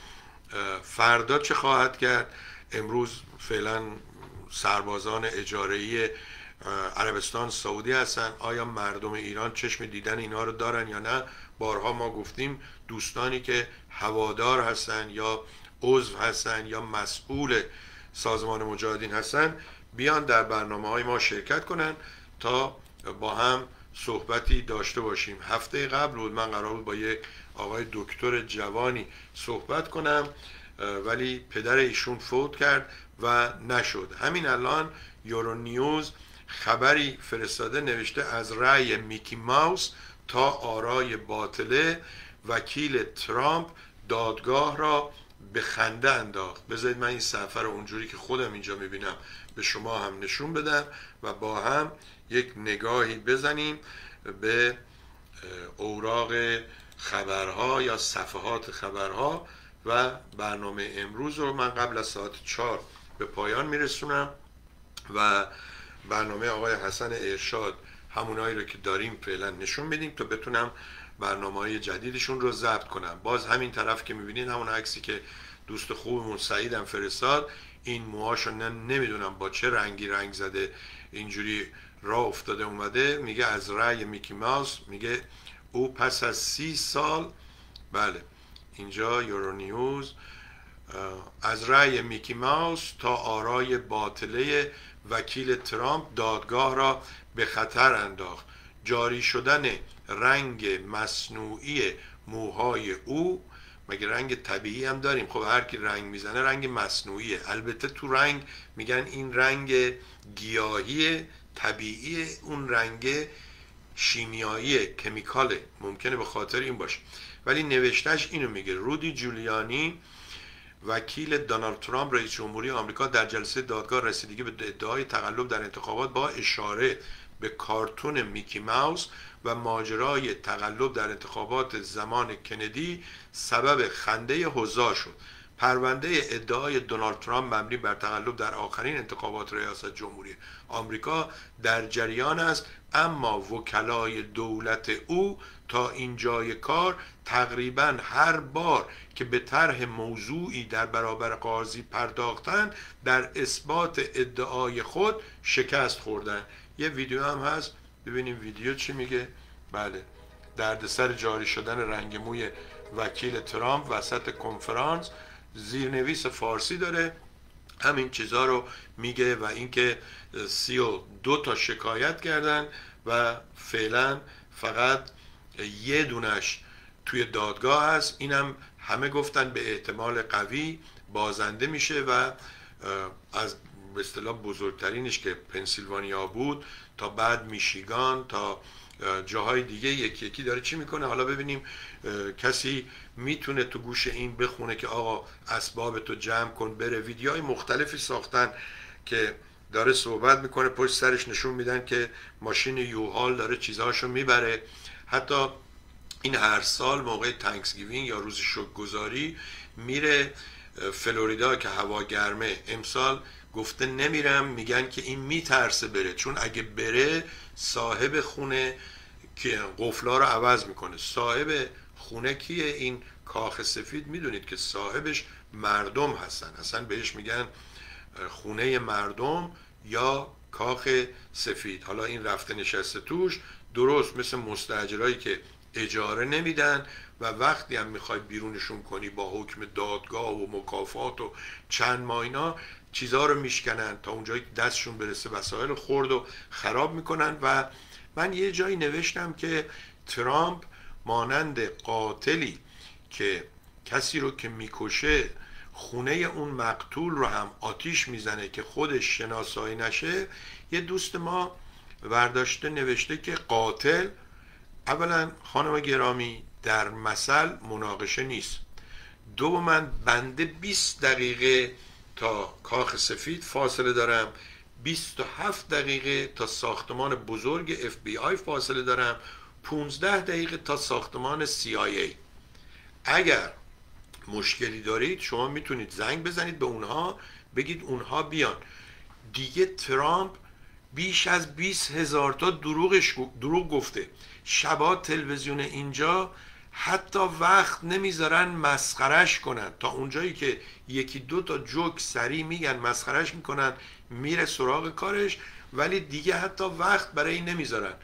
فردا چه خواهد کرد؟ امروز فعلا سربازان اجارهی عربستان سعودی هستن. آیا مردم ایران چشم دیدن اینا رو دارن یا نه؟ بارها ما گفتیم دوستانی که هوادار هستن یا عضو هستن یا مسئول سازمان مجاهدین هستن بیان در برنامه های ما شرکت کنن تا با هم صحبتی داشته باشیم. هفته قبل بود من قرار بود با یک آقای دکتر جوانی صحبت کنم. ولی پدر ایشون فوت کرد و نشد. همین الان یورو نیوز خبری فرستاده نوشته از رأی میکی ماوس تا آرای باطله وکیل ترامپ دادگاه را به خنده انداخت. بذارید من این سفر اونجوری که خودم اینجا می‌بینم به شما هم نشون بدم و با هم یک نگاهی بزنیم به اوراق خبرها یا صفحات خبرها و برنامه امروز رو من قبل از ساعت چهار به پایان میرسونم و برنامه آقای حسن ارشاد همونایی رو که داریم فعلا نشون بدیم تا بتونم برنامه های جدیدشون رو ضبط کنم. باز همین طرف که می‌بینید همون عکسی که دوست خوبمون سعیدم فرستاد این موهاشو نمی‌دونم با چه رنگی رنگ زده اینجوری راه افتاده اومده میگه از رأی میکی ماوس میگه او پس از سی سال بله. اینجا یورو نیوز از رأی میکی ماوس تا آرای باطله وکیل ترامپ دادگاه را به خطر انداخت. جاری شدن رنگ مصنوعی موهای او مگه رنگ طبیعی هم داریم؟ خب هر کی رنگ می‌زنه رنگ مصنوعیه. البته تو رنگ میگن این رنگ گیاهی طبیعی اون رنگ شیمیایی کمیکاله. ممکنه به خاطر این باشه. ولی نوشتش اینو میگه. رودی جولیانی وکیل دونالد ترامپ رئیس جمهوری آمریکا در جلسه دادگاه رسیدگی به ادعای تقلب در انتخابات با اشاره به کارتون میکی ماوس و ماجرای تقلب در انتخابات زمان کندی سبب خنده حضا شد. پرونده ادعای دونالد ترامپ مبنی بر تقلب در آخرین انتخابات ریاست جمهوری آمریکا در جریان است اما وکلای دولت او تا اینجای کار تقریبا هر بار که به طرح موضوعی در برابر قاضی پرداختن در اثبات ادعای خود شکست خوردن. یه ویدیو هم هست. ببینیم ویدیو چی میگه. بله. دردسر جاری شدن رنگ موی وکیل ترامپ وسط کنفرانس زیرنویس فارسی داره. همین چیزها رو میگه و اینکه سی و دو تا شکایت کردن و فعلا فقط یه دونش توی دادگاه هست. اینم همه گفتن به احتمال قوی بازنده میشه و از به اصطلاح بزرگترینش که پنسیلوانیا بود تا بعد میشیگان تا جاهای دیگه یکی یکی داره چی می‌کنه؟ حالا ببینیم کسی می‌تونه تو گوش این بخونه که آقا اسباب تو جمع کن بره. ویدیوهای مختلفی ساختن که داره صحبت می‌کنه پشت سرش نشون میدن که ماشین U-Haul داره چیزهاشو می‌بره. حتی این هر سال موقع Thanksgiving یا روز گذاری میره فلوریدا که هوا گرمه امسال گفته نمیرم میگن که این میترسه بره. چون اگه بره صاحب خونه که قفلا رو عوض می‌کنه. صاحب خونه کیه؟ این کاخ سفید می‌دونید که صاحبش مردم هستن. اصلا بهش میگن خونه مردم یا کاخ سفید. حالا این رفته نشسته توش درست مثل مستجرایی که اجاره نمیدن و وقتی هم می‌خوای بیرونشون کنی با حکم دادگاه و مکافات و چند ماینا چیزها رو میشکنن تا اونجایی که دستشون برسه وسایل خورد و خراب می‌کنن. و من یه جایی نوشتم که ترامپ مانند قاتلی که کسی رو که می‌کشه خونه اون مقتول رو هم آتیش می‌زنه که خودش شناسایی نشه یه دوست ما ورداشته نوشته که قاتل اولا خانم گرامی در مثل مناقشه نیست. دو من بنده 20 دقیقه تا کاخ سفید فاصله دارم. 27 دقیقه تا ساختمان بزرگ اف بی آی فاصله دارم. 15 دقیقه تا ساختمان CIA اگر مشکلی دارید شما می‌تونید زنگ بزنید به اونها بگید اونها بیان. دیگه ترامپ بیش از 20 هزار تا دروغش دروغ گفته. شبا تلویزیون اینجا حتی وقت نمی‌ذارن مسخرش کنن. تا اونجایی که یکی دو تا جوک سری میگن مسخرش می‌کنن میره سراغ کارش ولی دیگه حتی وقت برای این نمی‌ذارن.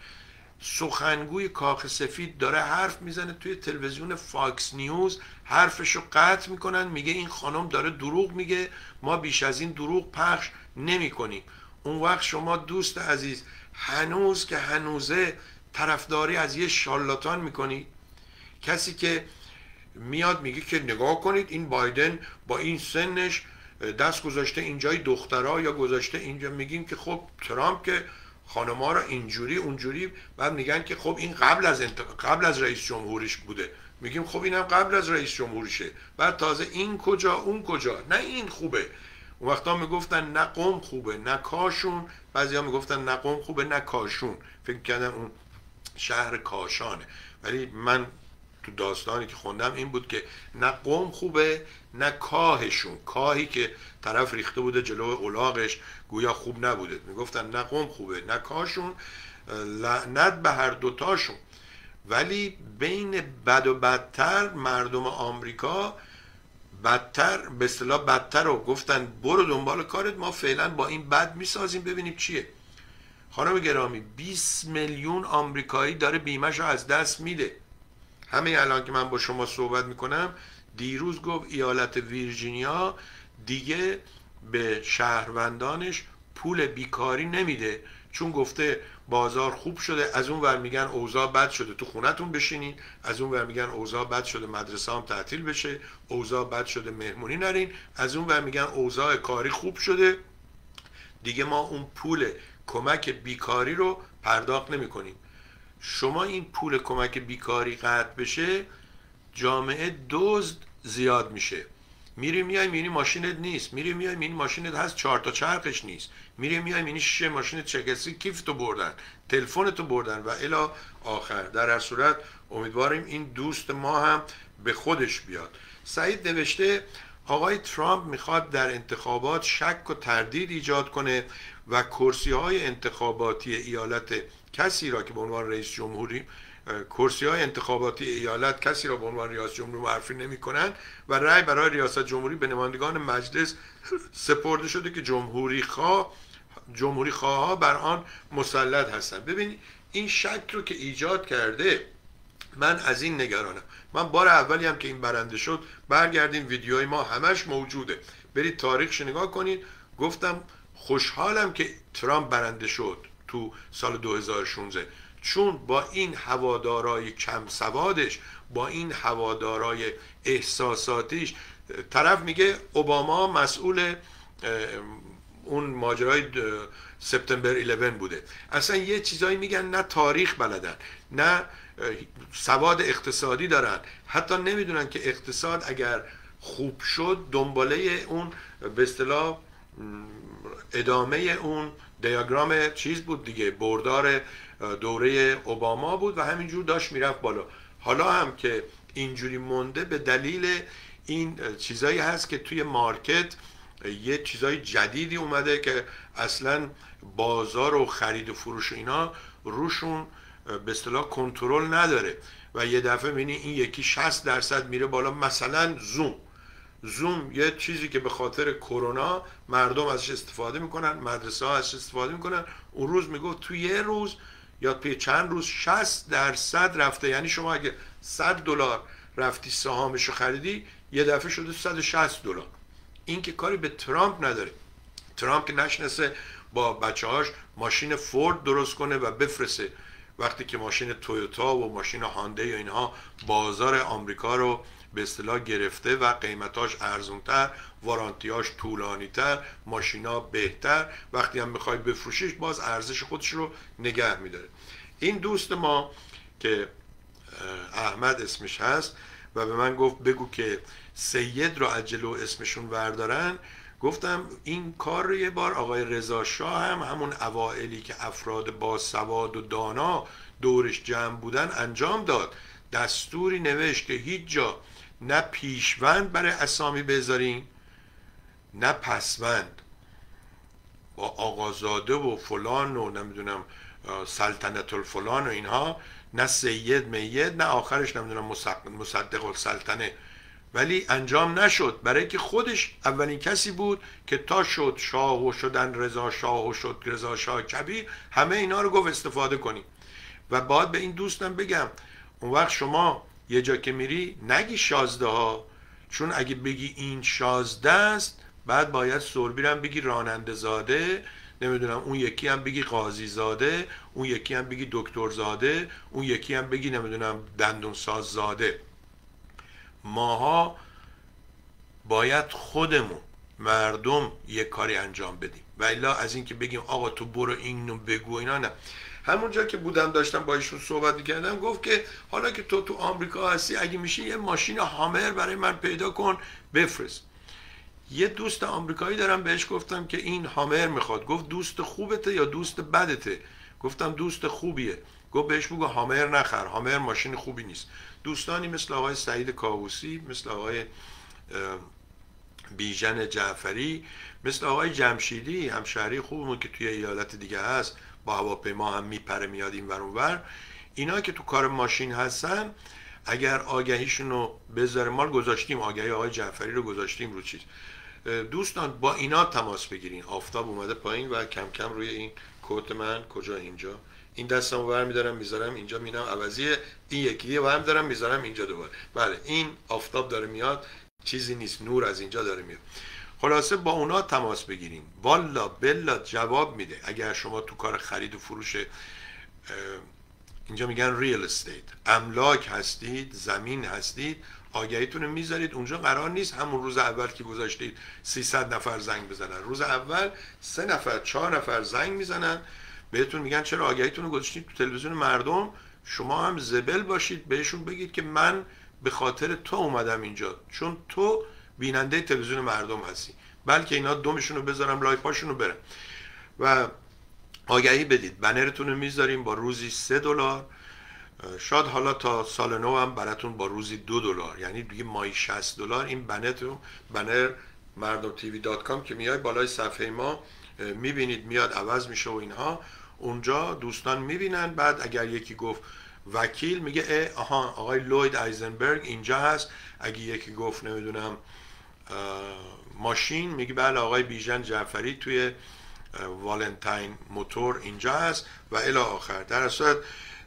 سخنگوی کاخ سفید داره حرف می‌زنه توی تلویزیون فاکس نیوز حرفشو قطع می‌کنن میگه این خانم داره دروغ میگه ما بیش از این دروغ پخش نمی‌کنیم. اون وقت شما دوست عزیز هنوز که هنوزه طرفداری از یه شالاتان می‌کنی. کسی که میاد میگه که نگاه کنید این بایدن با این سنش دست گذاشته اینجای دخترها یا گذاشته اینجا. میگیم که خب ترامپ که خانما رو اینجوری اونجوری بعد میگن که خب این قبل از قبل از رئیس جمهوریش بوده. میگیم خب اینم قبل از رئیس جمهوریشه. بعد تازه این کجا اون کجا؟ نه این خوبه. اون وقتا می‌گفتن نه قوم خوبه نه کاشون. بعضیا می‌گفتن نه قوم خوبه نه کاشون. فکر کردن اون شهر کاشانه. ولی من تو داستانی که خوندم این بود که نه قوم خوبه نه کاهشون. کاهی که طرف ریخته بوده جلو اولاغش گویا خوب نبوده. می‌گفتن نه قوم خوبه نه کاهشون لعنت به هر دوتاشون ولی بین بد و بدتر مردم آمریکا بدتر به اصطلاح بدتر رو گفتن برو دنبال کارت ما فعلا با این بد می‌سازیم ببینیم چیه. خانم گرامی 20 میلیون آمریکایی داره بیمش رو از دست میده. همه الان که من با شما صحبت می‌کنم دیروز گفت ایالت ویرجینیا دیگه به شهروندانش پول بیکاری نمیده. چون گفته بازار خوب شده. از اون ور میگن اوضاع بد شده. تو خونتون بشینین. از اون ور میگن اوضاع بد شده. مدرسه هم تعطیل بشه. اوضاع بد شده. مهمونی نرین. از اون ور میگن اوضاع کاری خوب شده. دیگه ما اون پول کمک بیکاری رو پرداخت نمی کنیم شما این پول کمک بیکاری قطع بشه جامعه دزد زیاد میشه. میری میای می‌بینی ماشینت نیست. میری میای می‌بینی ماشینت هست. چهار تا چرخش نیست. میری میای می‌بینی شیشه ماشین چکسی کیف تو بردن تلفن تو بردن و الا آخر. در هر صورت امیدواریم این دوست ما هم به خودش بیاد. سعید نوشته آقای ترامپ می‌خواد در انتخابات شک و تردید ایجاد کنه و کرسی های انتخاباتی ایالت کسی را که به عنوان رئیس جمهوری کرسی های انتخاباتی ایالت کسی را به عنوان ریاست جمهوری معرفی نمی کنند و رأی برای ریاست جمهوری به نمایندگان مجلس سپرده شده که جمهوری خواه جمهوری خواه بر آن مسلط هستند. ببین این شک رو که ایجاد کرده من از این نگرانم. من بار اولی هم که این برنده شد برگردین ویدیوهای ما همش موجوده. برید تاریخش نگاه کنید گفتم خوشحالم که ترامپ برنده شد تو سال 2016 چون با این هوادارای کم سوادش با این هوادارای احساساتیش طرف میگه اوباما مسئول اون ماجرای سپتامبر 11 بوده. اصلا یه چیزایی میگن نه تاریخ بلدن نه سواد اقتصادی دارن. حتی نمی‌دونن که اقتصاد اگر خوب شد دنباله اون به اصطلاح ادامه اون دیاگرام چیز بود دیگه بردار دوره اوباما بود و همینجور داشت می‌رفت بالا. حالا هم که اینجوری مونده به دلیل این چیزایی هست که توی مارکت یه چیزای جدیدی اومده که اصلا بازار و خرید و فروش اینا روشون به اصطلاح کنترل نداره. و یه دفعه می‌بینی این یکی 60 درصد میره بالا مثلا زوم. زوم یه چیزی که به خاطر کرونا مردم ازش استفاده می‌کنن مدرسه ها ازش استفاده می‌کنن. اون روز می‌گفت تو یه روز یا توی چند روز 60 درصد رفته. یعنی شما اگه 100 دلار رفتی سهامش رو خریدی یه دفعه شده 160 دلار. این که کاری به ترامپ نداره. ترامپ که نشناسه با بچه هاش ماشین فورد درست کنه و بفرسه وقتی که ماشین تویوتا و ماشین هانده و اینها بازار آمریکا رو به اصطلاح گرفته و قیمتاش ارزونتر وارانتیاش طولانیتر ماشینا بهتر وقتی هم می‌خوای بفروشیش باز ارزش خودش رو نگه میداره. این دوست ما که احمد اسمش هست و به من گفت بگو که سید رو از جلو اسمشون وردارن گفتم این کار رو یه بار آقای رضا شاه هم همون اوائلی که افراد با سواد و دانا دورش جمع بودن انجام داد. دستوری نوشت که هیچ جا نه پیشوند برای اسامی بذارین نه پسوند. با آقازاده و فلان و نمی‌دونم سلطنت الفلان و اینها. نه سید مید نه آخرش نمی‌دونم مصدق السلطنه. ولی انجام نشد. برای که خودش اولین کسی بود که تا شد شاه و شدن رضا شاه و شد رضا شاه کبیر همه اینا رو گفت استفاده کنیم و باید به این دوستم بگم اون وقت شما یه جا که میری نگی شازده ها چون اگه بگی این شازده است بعد باید سربی هم بگی راننده زاده. نمی‌دونم اون یکی هم بگی قاضی زاده اون یکی هم بگی دکتر زاده اون یکی هم بگی نمی‌دونم دندون ساز زاده. ماها باید خودمون مردم یه کاری انجام بدیم. و الا از اینکه بگیم آقا تو برو اینو بگو اینا نه. همونجا که بودم داشتم با ایشون صحبت کردم گفت که حالا که تو تو آمریکا هستی اگه میشه یه ماشین هامر برای من پیدا کن بفرست. یه دوست آمریکایی دارم بهش گفتم که این هامر می‌خواد. گفت دوست خوبته یا دوست بدته؟ گفتم دوست خوبیه. گفت بهش بگو هامر نخر. هامر ماشین خوبی نیست. دوستانی مثل آقای سعید کاووسی مثل آقای بیژن جعفری مثل آقای جمشیدی همشهری خوبمون که توی ایالت دیگه هست با هواپیما هم میپره میاد این ور ور. اینا که تو کار ماشین هستن اگر آگهیشون رو بذاره مال گذاشتیم آگهی آقای جعفری رو گذاشتیم رو چیز. دوستان با اینا تماس بگیرین. آفتاب اومده پایین و کم کم روی این کوت من. کجا؟ اینجا. این دستم رو میدارم می‌ذارم اینجا مینم عوضی. این یکی رو دارم می‌ذارم اینجا دوباره. بله این آفتاب داره میاد. چیزی نیست نور از اینجا داره میاد. خلاصه با اونا تماس بگیریم والا بلا جواب میده. اگر شما تو کار خرید و فروش اینجا میگن ریل استیت املاک هستید زمین هستید آگهیتون رو می‌ذارید. اونجا قرار نیست همون روز اول که گذاشتید 300 نفر زنگ بزنن. روز اول سه نفر چهار نفر زنگ می‌زنن. بهتون میگن چرا آگهیتون رو گذاشتید تو تلویزیون مردم. شما هم زبل باشید. بهشون بگید که من به خاطر تو اومدم اینجا. چون تو بیننده تلویزیون مردم هستی. بلکه اینا دومشون رو بذارم لای پاشون رو برم و آگهی بدید. بنرتون رو می‌ذاریم با روزی سه دلار. شاید حالا تا سال نو هم براتون با روزی دو دلار یعنی دیگه مایی 60 دلار این بنرتون بنر مردم تیوی دات کام که میای بالای صفحه ما می‌بینید میاد عوض میشه و اینها. اونجا دوستان می‌بینن بعد اگر یکی گفت وکیل میگه اه آها آقای لوید آیزنبرگ اینجا هست. اگه یکی گفت نمی‌دونم ماشین میگه بله آقای بیژن جعفری توی والنتاین موتور اینجا هست و الی آخر. در اصل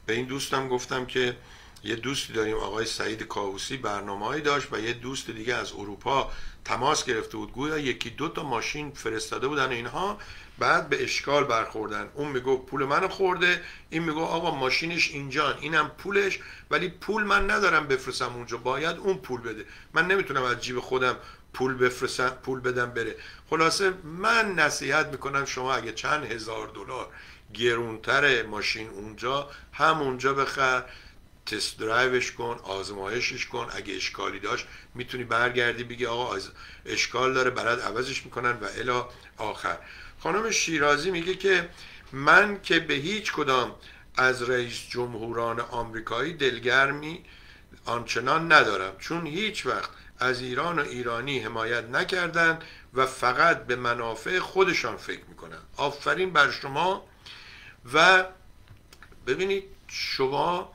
به این دوستم گفتم که یه دوستی داریم آقای سعید کاووسی برنامه‌ای داشت و یه دوست دیگه از اروپا تماس گرفته بود. گویا یکی دو تا ماشین فرستاده بودن اینها بعد به اشکال برخوردن. اون میگو پول منو خورده این میگو آقا ماشینش اینجا اینم پولش ولی پول من ندارم بفرستم اونجا. باید اون پول بده. من نمی‌تونم از جیب خودم پول بفرستم پول بدم بره. خلاصه من نصیحت می‌کنم شما اگه چند هزار دلار گرونتر ماشین اونجا همونجا بخر تست درایوش کن آزمایشش کن. اگه اشکالی داشت می‌تونی برگردی بگی آقا اشکال داره برات عوضش می‌کنن و الا آخر. خانم شیرازی میگه که من که به هیچ کدام از رئیس جمهوران آمریکایی دلگرمی آنچنان ندارم. چون هیچ وقت از ایران و ایرانی حمایت نکردن و فقط به منافع خودشان فکر می‌کنن آفرین بر شما. و ببینید شما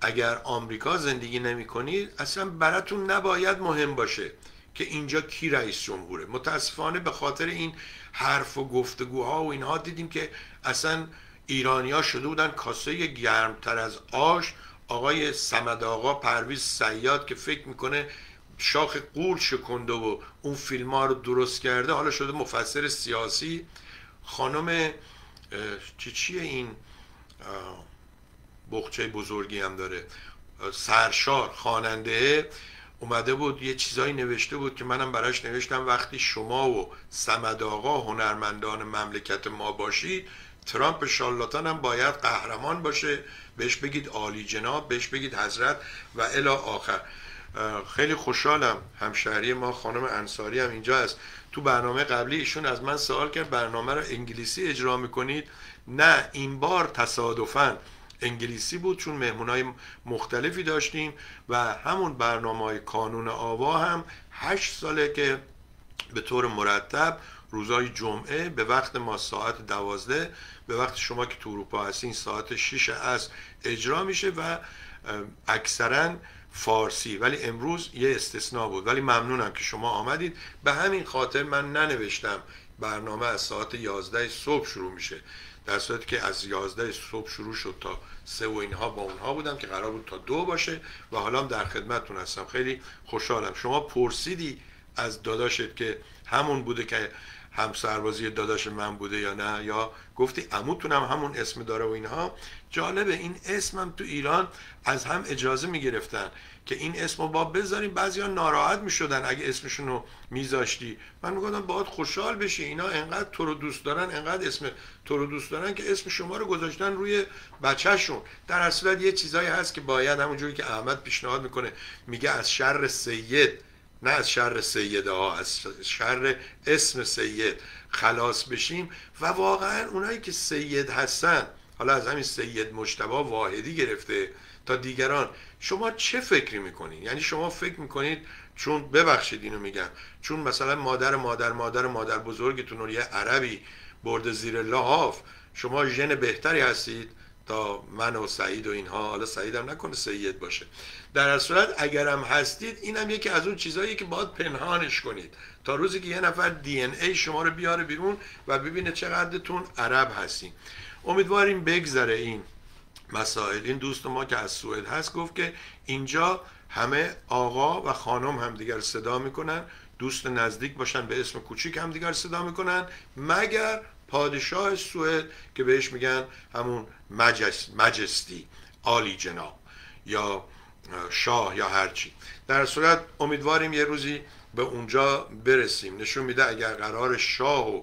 اگر آمریکا زندگی نمی کنید اصلا براتون نباید مهم باشه که اینجا کی رئیس جمهوره. متاسفانه به خاطر این حرف و گفتگوها و اینها دیدیم که اصلا ایرانیا شده بودن کاسه گرمتر از آش. آقای سمد آقا پرویز سیاد که فکر می‌کنه شاخ قول شکنده و اون فیلم ها رو درست کرده حالا شده مفسر سیاسی. خانم چی چیه این بخچه بزرگی هم داره؟ سرشار خواننده اومده بود یه چیزایی نوشته بود که منم براش نوشتم. وقتی شما و سمد آقا هنرمندان مملکت ما باشید ترامپ شالاتان هم باید قهرمان باشه. بهش بگید عالی جناب بهش بگید حضرت و الا آخر. خیلی خوشحالم. همشهری ما خانم انصاری هم اینجا است تو برنامه قبلی ایشون از من سوال کرد برنامه رو انگلیسی اجرا می‌کنید؟ نه این بار تصادفاً انگلیسی بود چون مهمونای مختلفی داشتیم و همون برنامه های کانون آوا هم هشت ساله که به طور مرتب روزای جمعه به وقت ما ساعت دوازده به وقت شما که تو اروپا هستین ساعت 6 از اجرا میشه و اکثرا فارسی. ولی امروز یه استثناء بود. ولی ممنونم که شما آمدید. به همین خاطر من ننوشتم برنامه از ساعت 11 صبح شروع میشه. در صورتی که از 11 صبح شروع شد تا سه و اینها با اونها بودم که قرار بود تا دو باشه و حالا هم در خدمتتون هستم. خیلی خوشحالم. شما پرسیدی از داداشت که همون بوده که هم سربازی داداش من بوده یا نه یا گفتی عموتونم همون اسم داره و اینها. جالبه این اسمم تو ایران از هم اجازه می‌گرفتن که این اسمو با بذاریم. ها ناراحت می‌شدن اگه اسمشون رو میذاشتی. من می‌گفتم باید خوشحال بشی. اینا انقدر تو رو دوست دارن انقدر اسم تو رو دوست دارن که اسم شما رو گذاشتن روی بچهشون. در اصل یه چیزایی هست که باید همونجوری که احمد پیشنهاد می‌کنه میگه از شر سید. نه از شر سیده ها از شر اسم سید خلاص بشیم و واقعا اونایی که سید هستن حالا از همین سید مجتبا واحدی گرفته تا دیگران شما چه فکری می‌کنید یعنی شما فکر می‌کنید چون ببخشید اینو میگم چون مثلا مادر مادر مادر مادر بزرگتون رو یه عربی برده زیر لحاف شما ژن بهتری هستید؟ تا من و سعید و اینها حالا سعید هم نکنه سید باشه. در اصل صورت اگرم هستید اینم یکی از اون چیزهایی که باید پنهانش کنید. تا روزی که یه نفر دی ای شما رو بیاره بیرون و ببینه چقدرتون عرب هستین. امیدواریم بگذره این مسائل. این دوست ما که از سوئد هست گفت که اینجا همه آقا و خانم همدیگر صدا می‌کنن. دوست نزدیک باشن به اسم کوچیک همدیگر صدا می‌کنن. مگر پادشاه سوئد که بهش میگن همون مجس، مجستی عالی جناب یا شاه یا هرچی. در صورت امیدواریم یه روزی به اونجا برسیم. نشون میده اگر قرار شاه و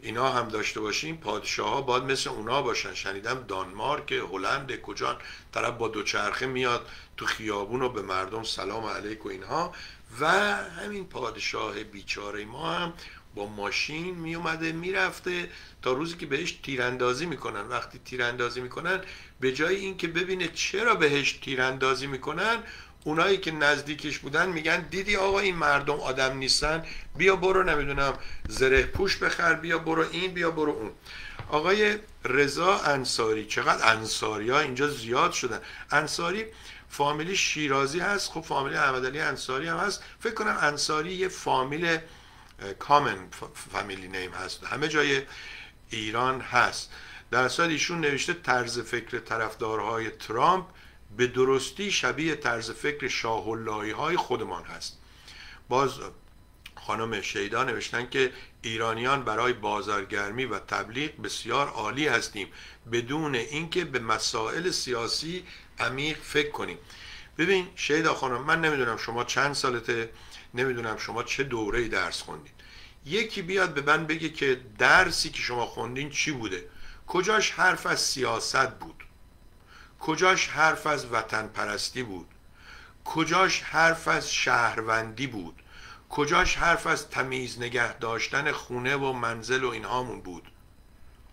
اینا هم داشته باشیم پادشاه ها باید مثل اونا باشن. شنیدم دانمارک هلند کجا طرف با دوچرخه میاد تو خیابون و به مردم سلام علیک و اینها. و همین پادشاه بیچاره ما هم با ماشین می اومده می‌رفته تا روزی که بهش تیراندازی می‌کنن. وقتی تیراندازی می‌کنن به جای اینکه ببینه چرا بهش تیراندازی می‌کنن اونایی که نزدیکش بودن میگن دیدی آقا این مردم آدم نیستن بیا برو نمی‌دونم زره پوش بخر بیا برو این بیا برو اون. آقای رضا انصاری چقدر انصاری ها اینجا زیاد شدن. انصاری فامیلی شیرازی هست. خب فامیلی احمد انصاری هم هست. فکر کنم انصاری یه فامیل کامن فامیلی نیم هست. همه جای ایران هست. در اصل ایشون نوشته طرز فکر طرفدارهای ترامپ به درستی شبیه طرز فکر شاه های خودمان هست. باز خانم شیدا نوشتن که ایرانیان برای بازارگرمی و تبلیغ بسیار عالی هستیم. بدون اینکه به مسائل سیاسی عمیق فکر کنیم. ببین شیدا خانم من نمی‌دونم شما چند سالته؟ نمی‌دونم شما چه دوره ای درس خوندید یکی بیاد به من بگه که درسی که شما خوندین چی بوده؟ کجاش حرف از سیاست بود؟ کجاش حرف از وطن پرستی بود؟ کجاش حرف از شهروندی بود؟ کجاش حرف از تمیز نگه داشتن خونه و منزل و اینهامون بود؟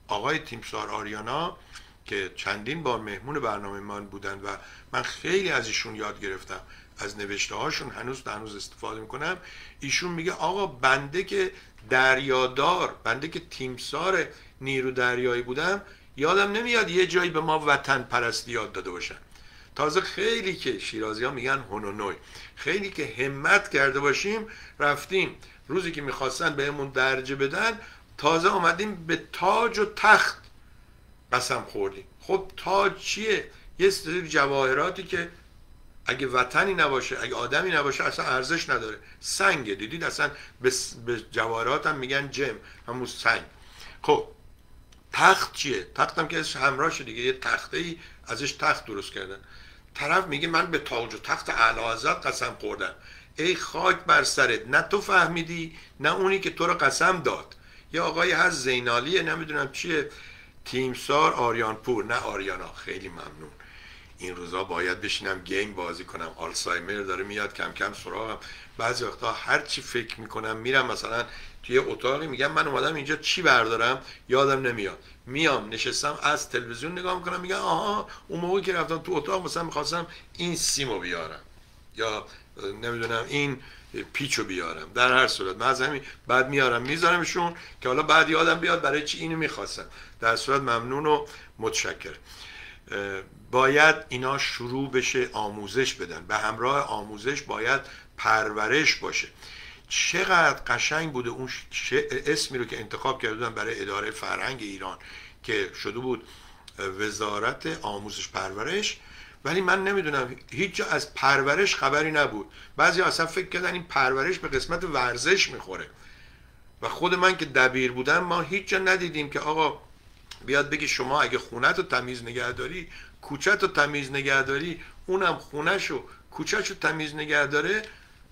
آقای تیمسار آریانا که چندین بار مهمون برنامه من بودن و من خیلی از ایشون یاد گرفتم از نوشته هاشون هنوز هنوز استفاده می‌کنم. ایشون میگه آقا بنده که دریادار بنده که تیمسار نیرو دریایی بودم یادم نمیاد یه جایی به ما وطن پرستی یاد داده باشن. تازه خیلی که شیرازی ها میگن هونونوی. خیلی که همت کرده باشیم رفتیم. روزی که می‌خواستن بهمون درجه بدن تازه آمدیم به تاج و تخت قسم خوردیم. خب تاج چیه؟ یه سری جواهراتی که اگه وطنی نباشه اگه آدمی نباشه اصلا ارزش نداره. سنگ دیدید؟ اصلا به جواهرات هم میگن جم همون سنگ. خب تخت چیه؟ تخت هم که همراه شده دیگه یه تخته ای ازش تخت درست کردن. طرف میگه من به تاج و تخت اعلی قسم خوردم. ای خاک بر سرت نه تو فهمیدی نه اونی که تو رو قسم داد. یه آقای هست زینالیه نمی‌دونم چیه. تیمسار آریانپور. نه آریانا. خیلی ممنون. این روزا باید بشینم گیم بازی کنم. آلزایمر داره میاد کم کم سراغم. بعضی وقتا هر چی فکر می‌کنم میرم مثلا توی اتاقی میگم من اومدم اینجا چی بردارم؟ یادم نمیاد. میام نشستم از تلویزیون نگاه می‌کنم میگم آها اون موقعی که رفتم تو اتاق مثلا می‌خواستم این سیمو بیارم. یا نمی‌دونم این پیچو بیارم. در هر صورت. من از همین بعد میارم میذارمشون که حالا بعد یادم بیاد برای چی اینو می‌خواستم. در صورت ممنون و متشکر باید اینا شروع بشه آموزش بدن. به همراه آموزش باید پرورش باشه. چقدر قشنگ بوده اون اسمی رو که انتخاب کرده بودن برای اداره فرهنگ ایران که شده بود وزارت آموزش پرورش. ولی من نمی‌دونم هیچ جا از پرورش خبری نبود. بعضی اصلا فکر کردن این پرورش به قسمت ورزش می‌خوره. و خود من که دبیر بودم ما هیچ جا ندیدیم که آقا بیاد بگی شما اگه خونت رو تمیز نگه داری کوچت رو تمیز نگه داری اونم خونش و کوچهش رو تمیز نگه داره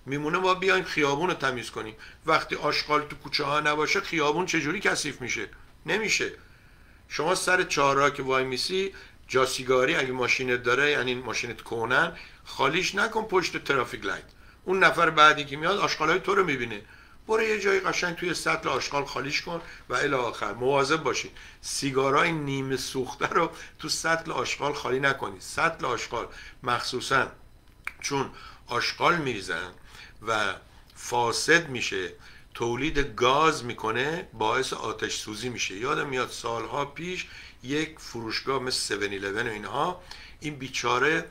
میمونه ما بیایم خیابون رو تمیز کنیم. وقتی آشغال تو کوچه ها نباشه خیابون چجوری کثیف میشه؟ نمیشه. شما سر چهارراه که وای میسی جاسیگاری اگه ماشینت داره یعنی ماشینت کنن خالیش نکن پشت traffic light. اون نفر بعدی که میاد آشغالای تو رو می‌بینه. برو یه جای قشنگ توی سطل آشغال خالیش کن و الی آخر. مواظب باشید سیگارای نیمه سوخته رو تو سطل آشغال خالی نکنید. سطل آشغال مخصوصا چون آشغال میریزن و فاسد میشه تولید گاز می‌کنه باعث آتش سوزی میشه. یادم میاد سالها پیش یک فروشگاه مثل 7 و اینها این بیچاره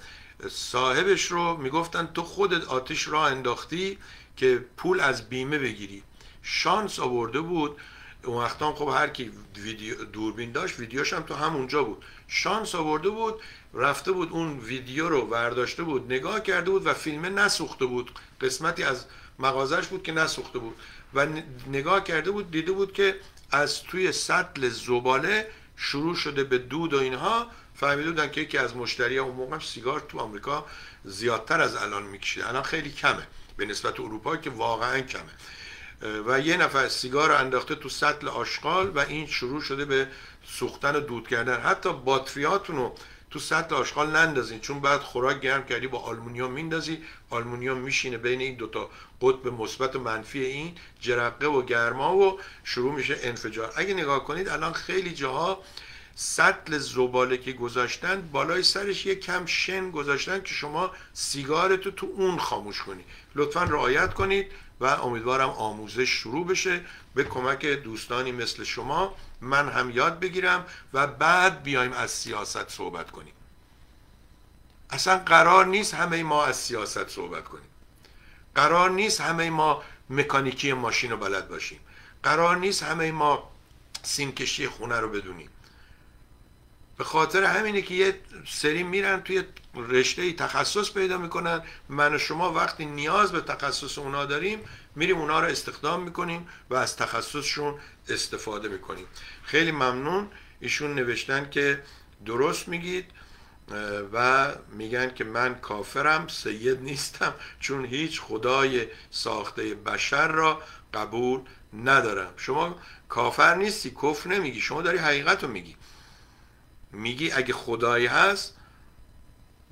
صاحبش رو می‌گفتن تو خودت آتش را انداختی که پول از بیمه بگیری. شانس آورده بود. اون وقتا خب هر کی دوربین داشت ویدیوش هم تو همونجا بود. شانس آورده بود رفته بود اون ویدیو رو برداشته بود نگاه کرده بود و فیلمه نسوخته بود. قسمتی از مغازش بود که نسوخته بود. و نگاه کرده بود دیده بود که از توی سطل زباله شروع شده به دود و اینها. فهمیده بودن که یکی از مشتری اون موقع سیگار تو آمریکا زیادتر از الان میکشیده. الان خیلی کمه. به نسبت اروپا که واقعا کمه. و یه نفر سیگار انداخته تو سطل آشغال و این شروع شده به سوختن و دود کردن. حتی باتریاتون رو تو سطل آشغال نندازین چون بعد خوراک گرم کردی با آلمونیوم میندازی. آلمونیوم میشینه بین این دوتا قطب مثبت و منفی این جرقه و گرما و شروع میشه انفجار. اگه نگاه کنید الان خیلی جاها سطل زباله که گذاشتن بالای سرش یه کم شن گذاشتن که شما سیگارتو تو اون خاموش کنید لطفا رعایت کنید و امیدوارم آموزش شروع بشه. به کمک دوستانی مثل شما من هم یاد بگیرم و بعد بیایم از سیاست صحبت کنیم. اصلا قرار نیست همه ما از سیاست صحبت کنیم. قرار نیست همه ما مکانیکی ماشین رو بلد باشیم. قرار نیست همه ما سیمکشی خونه رو بدونیم. به خاطر همینه که یه سری میرن توی رشته تخصص پیدا می‌کنن. من و شما وقتی نیاز به تخصص اونا داریم میریم اونا رو استخدام می‌کنیم و از تخصصشون استفاده می‌کنیم. خیلی ممنون. ایشون نوشتن که درست میگید و میگن که من کافرم سید نیستم چون هیچ خدای ساخته بشر را قبول ندارم. شما کافر نیستی کفر نمیگی. شما داری حقیقت رو میگی. میگی اگه خدایی هست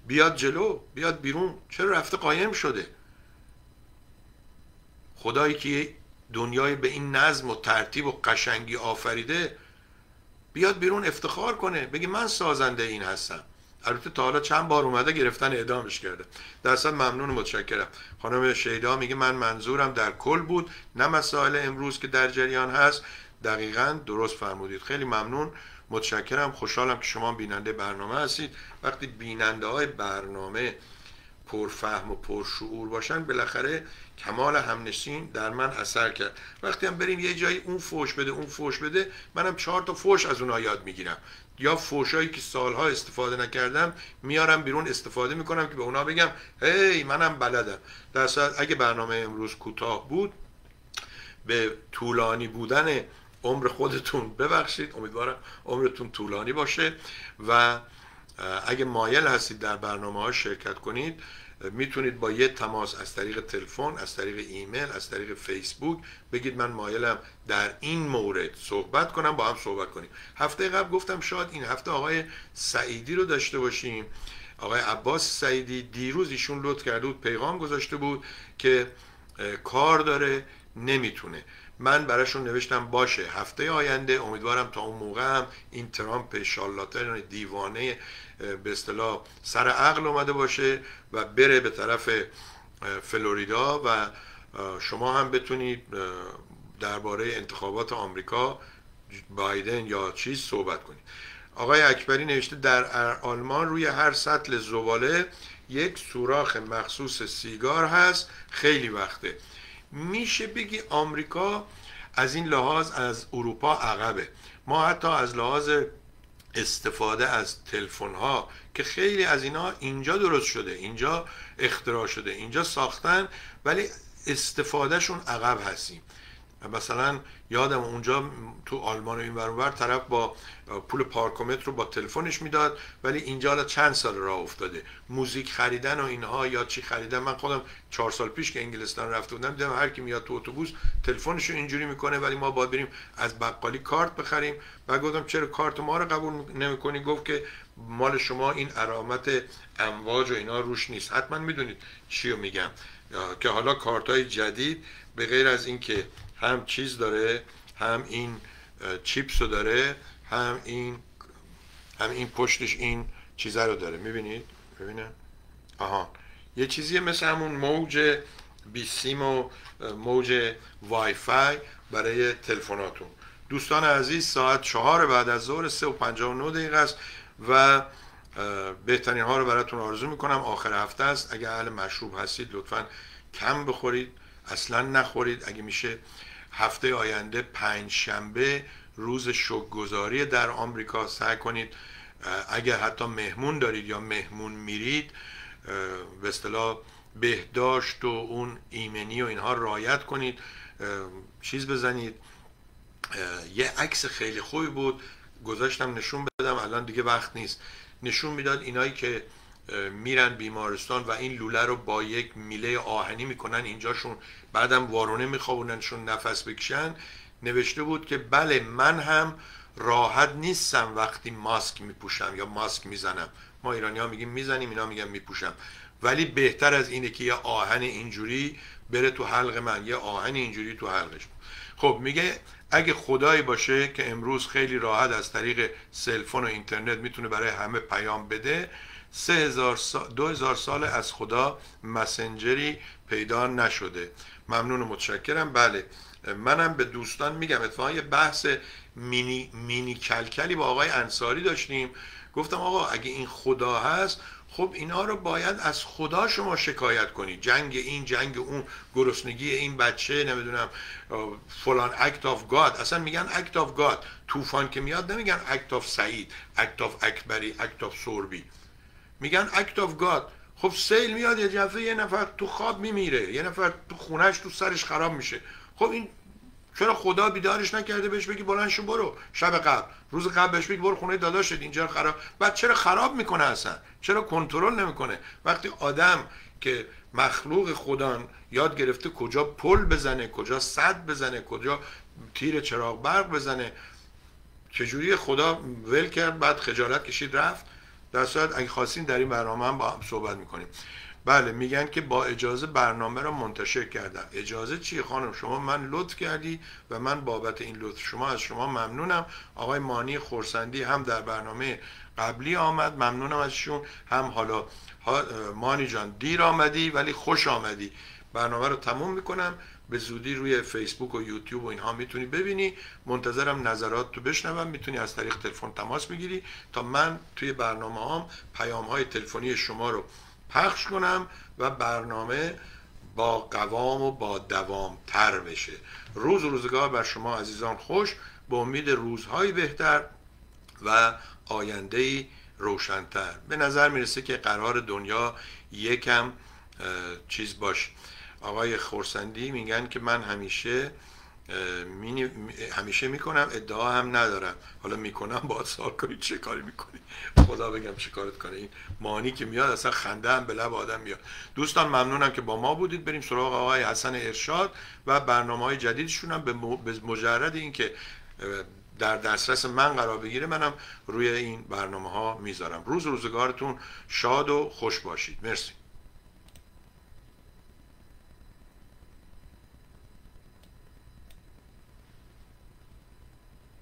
بیاد جلو بیاد بیرون. چرا رفته قایم شده؟ خدایی که دنیای به این نظم و ترتیب و قشنگی آفریده بیاد بیرون افتخار کنه. بگی من سازنده این هستم. البته تا حالا چند بار اومده گرفتن اعدامش کرده. در اصل ممنون و متشکرم. خانم شیدا میگه من منظورم در کل بود. نه مسائل امروز که در جریان هست. دقیقا درست فرمودید. خیلی ممنون. متشکرم. خوشحالم که شما بیننده برنامه هستید. وقتی بیننده های برنامه پرفهم و پرشعور باشن بالاخره کمال همنشین در من اثر کرد. وقتی هم بریم یه جایی اون فوش بده اون فوش بده منم چهار تا فوش از اونها یاد می‌گیرم. یا فوشایی که سالها استفاده نکردم میارم بیرون استفاده می‌کنم که به اونا بگم هی منم بلدم. در اگه برنامه امروز کوتاه بود به طولانی بودن عمر خودتون ببخشید. امیدوارم عمرتون طولانی باشه. و اگه مایل هستید در برنامه ها شرکت کنید می‌تونید با یه تماس از طریق تلفن از طریق ایمیل از طریق فیسبوک بگید من مایلم در این مورد صحبت کنم با هم صحبت کنیم. هفته قبل گفتم شاید این هفته آقای سعیدی رو داشته باشیم. آقای عباس سعیدی دیروز ایشون لطف کرده بود پیغام گذاشته بود که کار داره نمی‌تونه. من براشون نوشتم باشه. هفته آینده امیدوارم تا اون موقع هم این ترامپ شالاتر دیوانه به اصطلاح سر عقل اومده باشه و بره به طرف فلوریدا و شما هم بتونید درباره انتخابات آمریکا بایدن یا چیز صحبت کنید. آقای اکبری نوشته در آلمان روی هر سطل زباله یک سوراخ مخصوص سیگار هست. خیلی وقته. میشه بگی آمریکا از این لحاظ از اروپا عقبه. ما حتی از لحاظ استفاده از تلفن ها که خیلی از اینا اینجا درست شده اینجا اختراع شده اینجا ساختن ولی استفادهشون عقب هستیم. مثلا یادم اونجا تو آلمان و این طرف با پول پارکومتر رو با تلفنش می‌داد ولی اینجا چند سال راه افتاده. موزیک خریدن و اینها یا چی خریدن من خودم چهار سال پیش که انگلستان رفته بودم دیدم هر کی میاد تو اتوبوس تلفنش رو اینجوری می‌کنه ولی ما باید بریم از بقالی کارت بخریم. و گفتم چرا کارت ما رو قبول نمی‌کنی؟ گفت که مال شما این علامت امواج و اینا روش نیست. حتما می‌دونید چی میگم. که حالا کارت های جدید به غیر از اینکه هم چیز داره هم این چیپس رو داره هم این هم این پشتش این چیزه رو داره. می‌بینید؟ ببینن آها. یه چیزی مثل همون موج بیسیم و موج وای فای برای تلفناتون. دوستان عزیز ساعت چهار بعد از ظهر سه و پنجاه و نو دقیقه است و بهترین ها رو براتون آرزو می‌کنم. آخر هفته است. اگر اهل مشروب هستید لطفا کم بخورید اصلا نخورید. اگه میشه هفته آینده پنج شنبه روز شکگذاری در آمریکا. سعی کنید اگر حتی مهمون دارید یا مهمون میرید به اصطلاح بهداشت و اون ایمنی و اینها رایت کنید. چیز بزنید. یه عکس خیلی خوبی بود. گذاشتم نشون بدم. الان دیگه وقت نیست. نشون می‌داد اینایی که میرن بیمارستان و این لوله رو با یک میله آهنی می‌کنن. اینجاشون بعدم وارونه میخوابوننشون نفس بکشن. نوشته بود که بله من هم راحت نیستم وقتی ماسک میپوشم یا ماسک می‌زنم. ما ایرانی ها میگیم می‌زنیم اینا میگن میپوشم. ولی بهتر از اینه که یه آهن اینجوری بره تو حلق من یه آهن اینجوری تو حلقش. خب میگه اگه خدایی باشه که امروز خیلی راحت از طریق سلفون و اینترنت می‌تونه برای همه پیام بده سه هزار سال، دو هزار سال از خدا مسنجری پیدا نشده. ممنون و متشکرم. بله منم به دوستان میگم اتفاقا یه بحث مینی, مینی کلکلی با آقای انصاری داشتیم. گفتم آقا اگه این خدا هست خب اینا رو باید از خدا شما شکایت کنید. جنگ این جنگ اون گرسنگی این بچه نمی‌دونم فلان act of God اصلا میگن act of God طوفان که میاد نمیگن act of سعید act of اکبری act of سربی میگن act of God خب سیل میاد یه دفعه یه نفر تو خواب میمیره یه نفر تو خونه‌ش تو سرش خراب میشه. خب این چرا خدا بیدارش نکرده بهش بگی بلند شو برو شب قبل. روز قبل بهش بگی برو خونه داداشت اینجا خراب. بعد چرا خراب می‌کنه اصلا؟ چرا کنترل نمی‌کنه؟ وقتی آدم که مخلوق خدا یاد گرفته کجا پل بزنه کجا صد بزنه کجا تیر چراغ برق بزنه چجوری خدا ول کرد بعد خجالت کشید رفت. در صورت اگه خواستین در این برنامه هم با هم صحبت می‌کنیم. بله میگن که با اجازه برنامه رو منتشر کردم. اجازه چی خانم؟ شما من لطف کردی و من بابت این لطف. شما از شما ممنونم. آقای مانی خورسندی هم در برنامه قبلی آمد. ممنونم ازشون. هم حالا مانی جان دیر آمدی ولی خوش آمدی. برنامه رو تموم می‌کنم. به زودی روی فیسبوک و یوتیوب و اینها می‌تونی ببینی. منتظرم نظرات تو بشنوم. می‌تونی از طریق تلفن تماس بگیری تا من توی برنامه هم پیام های تلفنی شما رو پخش کنم و برنامه با قوام و با دوام تر بشه. روز روزگار بر شما عزیزان خوش. به امید روزهای بهتر و آینده روشنتر. به نظر می‌رسه که قرار دنیا یکم چیز باشه. آقای خورسندی میگن که من همیشه همیشه می‌کنم ادعا هم ندارم. حالا می‌کنم با سال کنی چه کاری می‌کنی؟ خدا بگم چه کارت کنه این مانی که میاد اصلا خنده هم به لب آدم میاد. دوستان ممنونم که با ما بودید. بریم سراغ آقای حسن ارشاد و برنامه های جدیدشون هم به مجرد اینکه در دسترس من قرار بگیره منم روی این برنامه ها می‌ذارم. روز روزگارتون شاد و خوش باشید. مرسی.